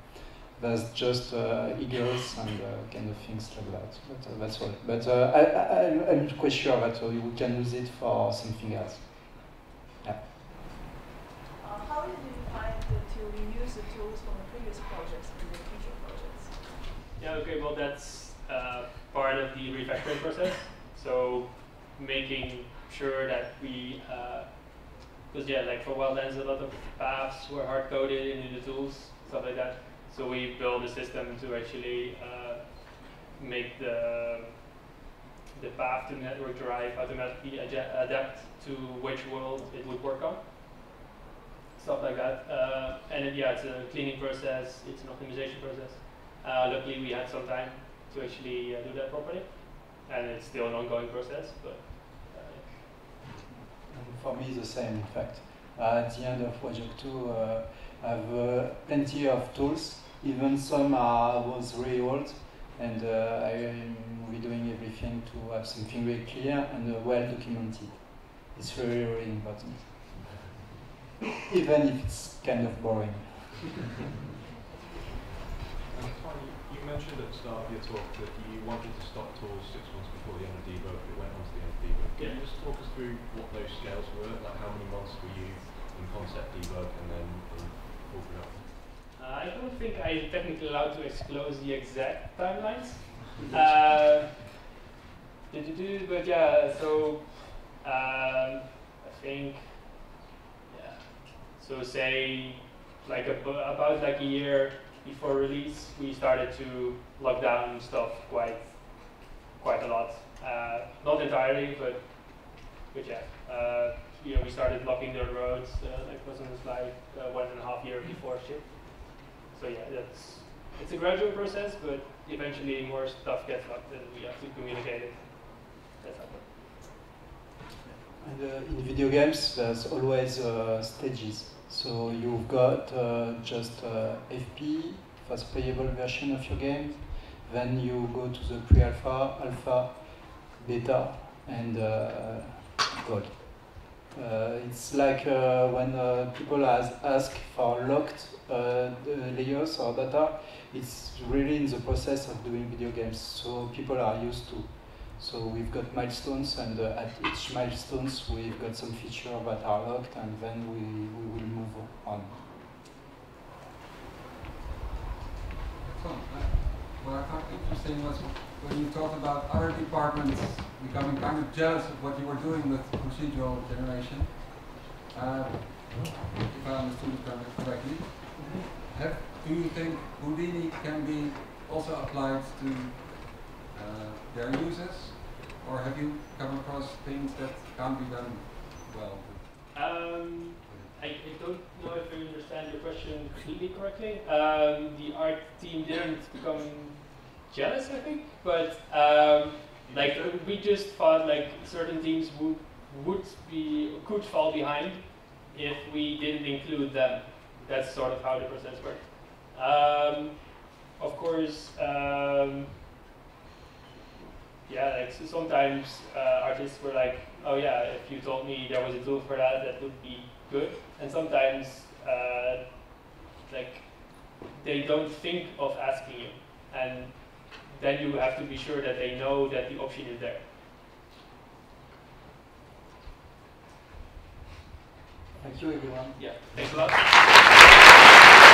there's just uh, eagles and uh, kind of things like that. But that's all. But I, I, I'm quite sure that we can use it for something else. Uh, how did you find to reuse the tools from the previous projects in the future projects? Yeah, okay, well that's uh, part of the refactoring process. So making sure that we, because yeah, like for Wildlands, a lot of paths were hard coded into the tools, stuff like that. So we built a system to actually uh, make the the path to network drive automatically adapt to which world it would work on. Stuff like that. Uh, and then, yeah, it's a cleaning process, it's an optimization process. Uh, luckily, we had some time to actually uh, do that properly. And it's still an ongoing process, but uh, for me, the same, in fact. Uh, at the end of project 2, uh, I have plenty of tools. Even some are was really old, and I am redoing everything to have something very clear and well documented. It's very, very important. Even if it's kind of boring. You mentioned at the start of your talk that you wanted to stop tools six months before the end of debug, but it went on to the end of debug. Can Yeah. you just talk us through what those scales were? Like how many months were you in concept debug and then in full production? I don't think I'm technically allowed to disclose the exact timelines. uh, [LAUGHS] but yeah, so um, I think, yeah, so say like ab- about like a year before release, we started to lock down stuff quite quite a lot. Uh, not entirely, but but yeah, uh, you know, we started locking the roads. Uh, like wasn't like uh, one and a half year before ship. So yeah, that's it's a gradual process, but eventually more stuff gets locked and we have to communicate it. That's how it And uh, in video games, there's always uh, stages. So you've got uh, just uh, FP, fast playable version of your game. Then you go to the pre-alpha, alpha, beta, and uh, code. Uh, it's like when people has ask for locked layers or data, it's really in the process of doing video games, so people are used to. So we've got milestones, and uh, at each milestones we've got some feature that are locked, and then we, we will move on. Excellent. Uh, What I found interesting was when you talked about other departments becoming kind of jealous of what you were doing with procedural generation. Uh, if I understood it correct- correctly, have, do you think Houdini can be also applied to uh, their users? Or have you come across things that can't be done well? Um, I, I don't know if I understand your question completely correctly. Um, the art team didn't become jealous, I think, but um, like we just thought like certain teams would would be could fall behind if we didn't include them. That's sort of how the process worked. Um, of course, um, yeah, like so sometimes uh, artists were like, oh yeah, if you told me there was a tool for that, that would be good. And sometimes, uh, like, they don't think of asking you, and then you have to be sure that they know that the option is there. Thank you, everyone. Yeah, thanks a lot.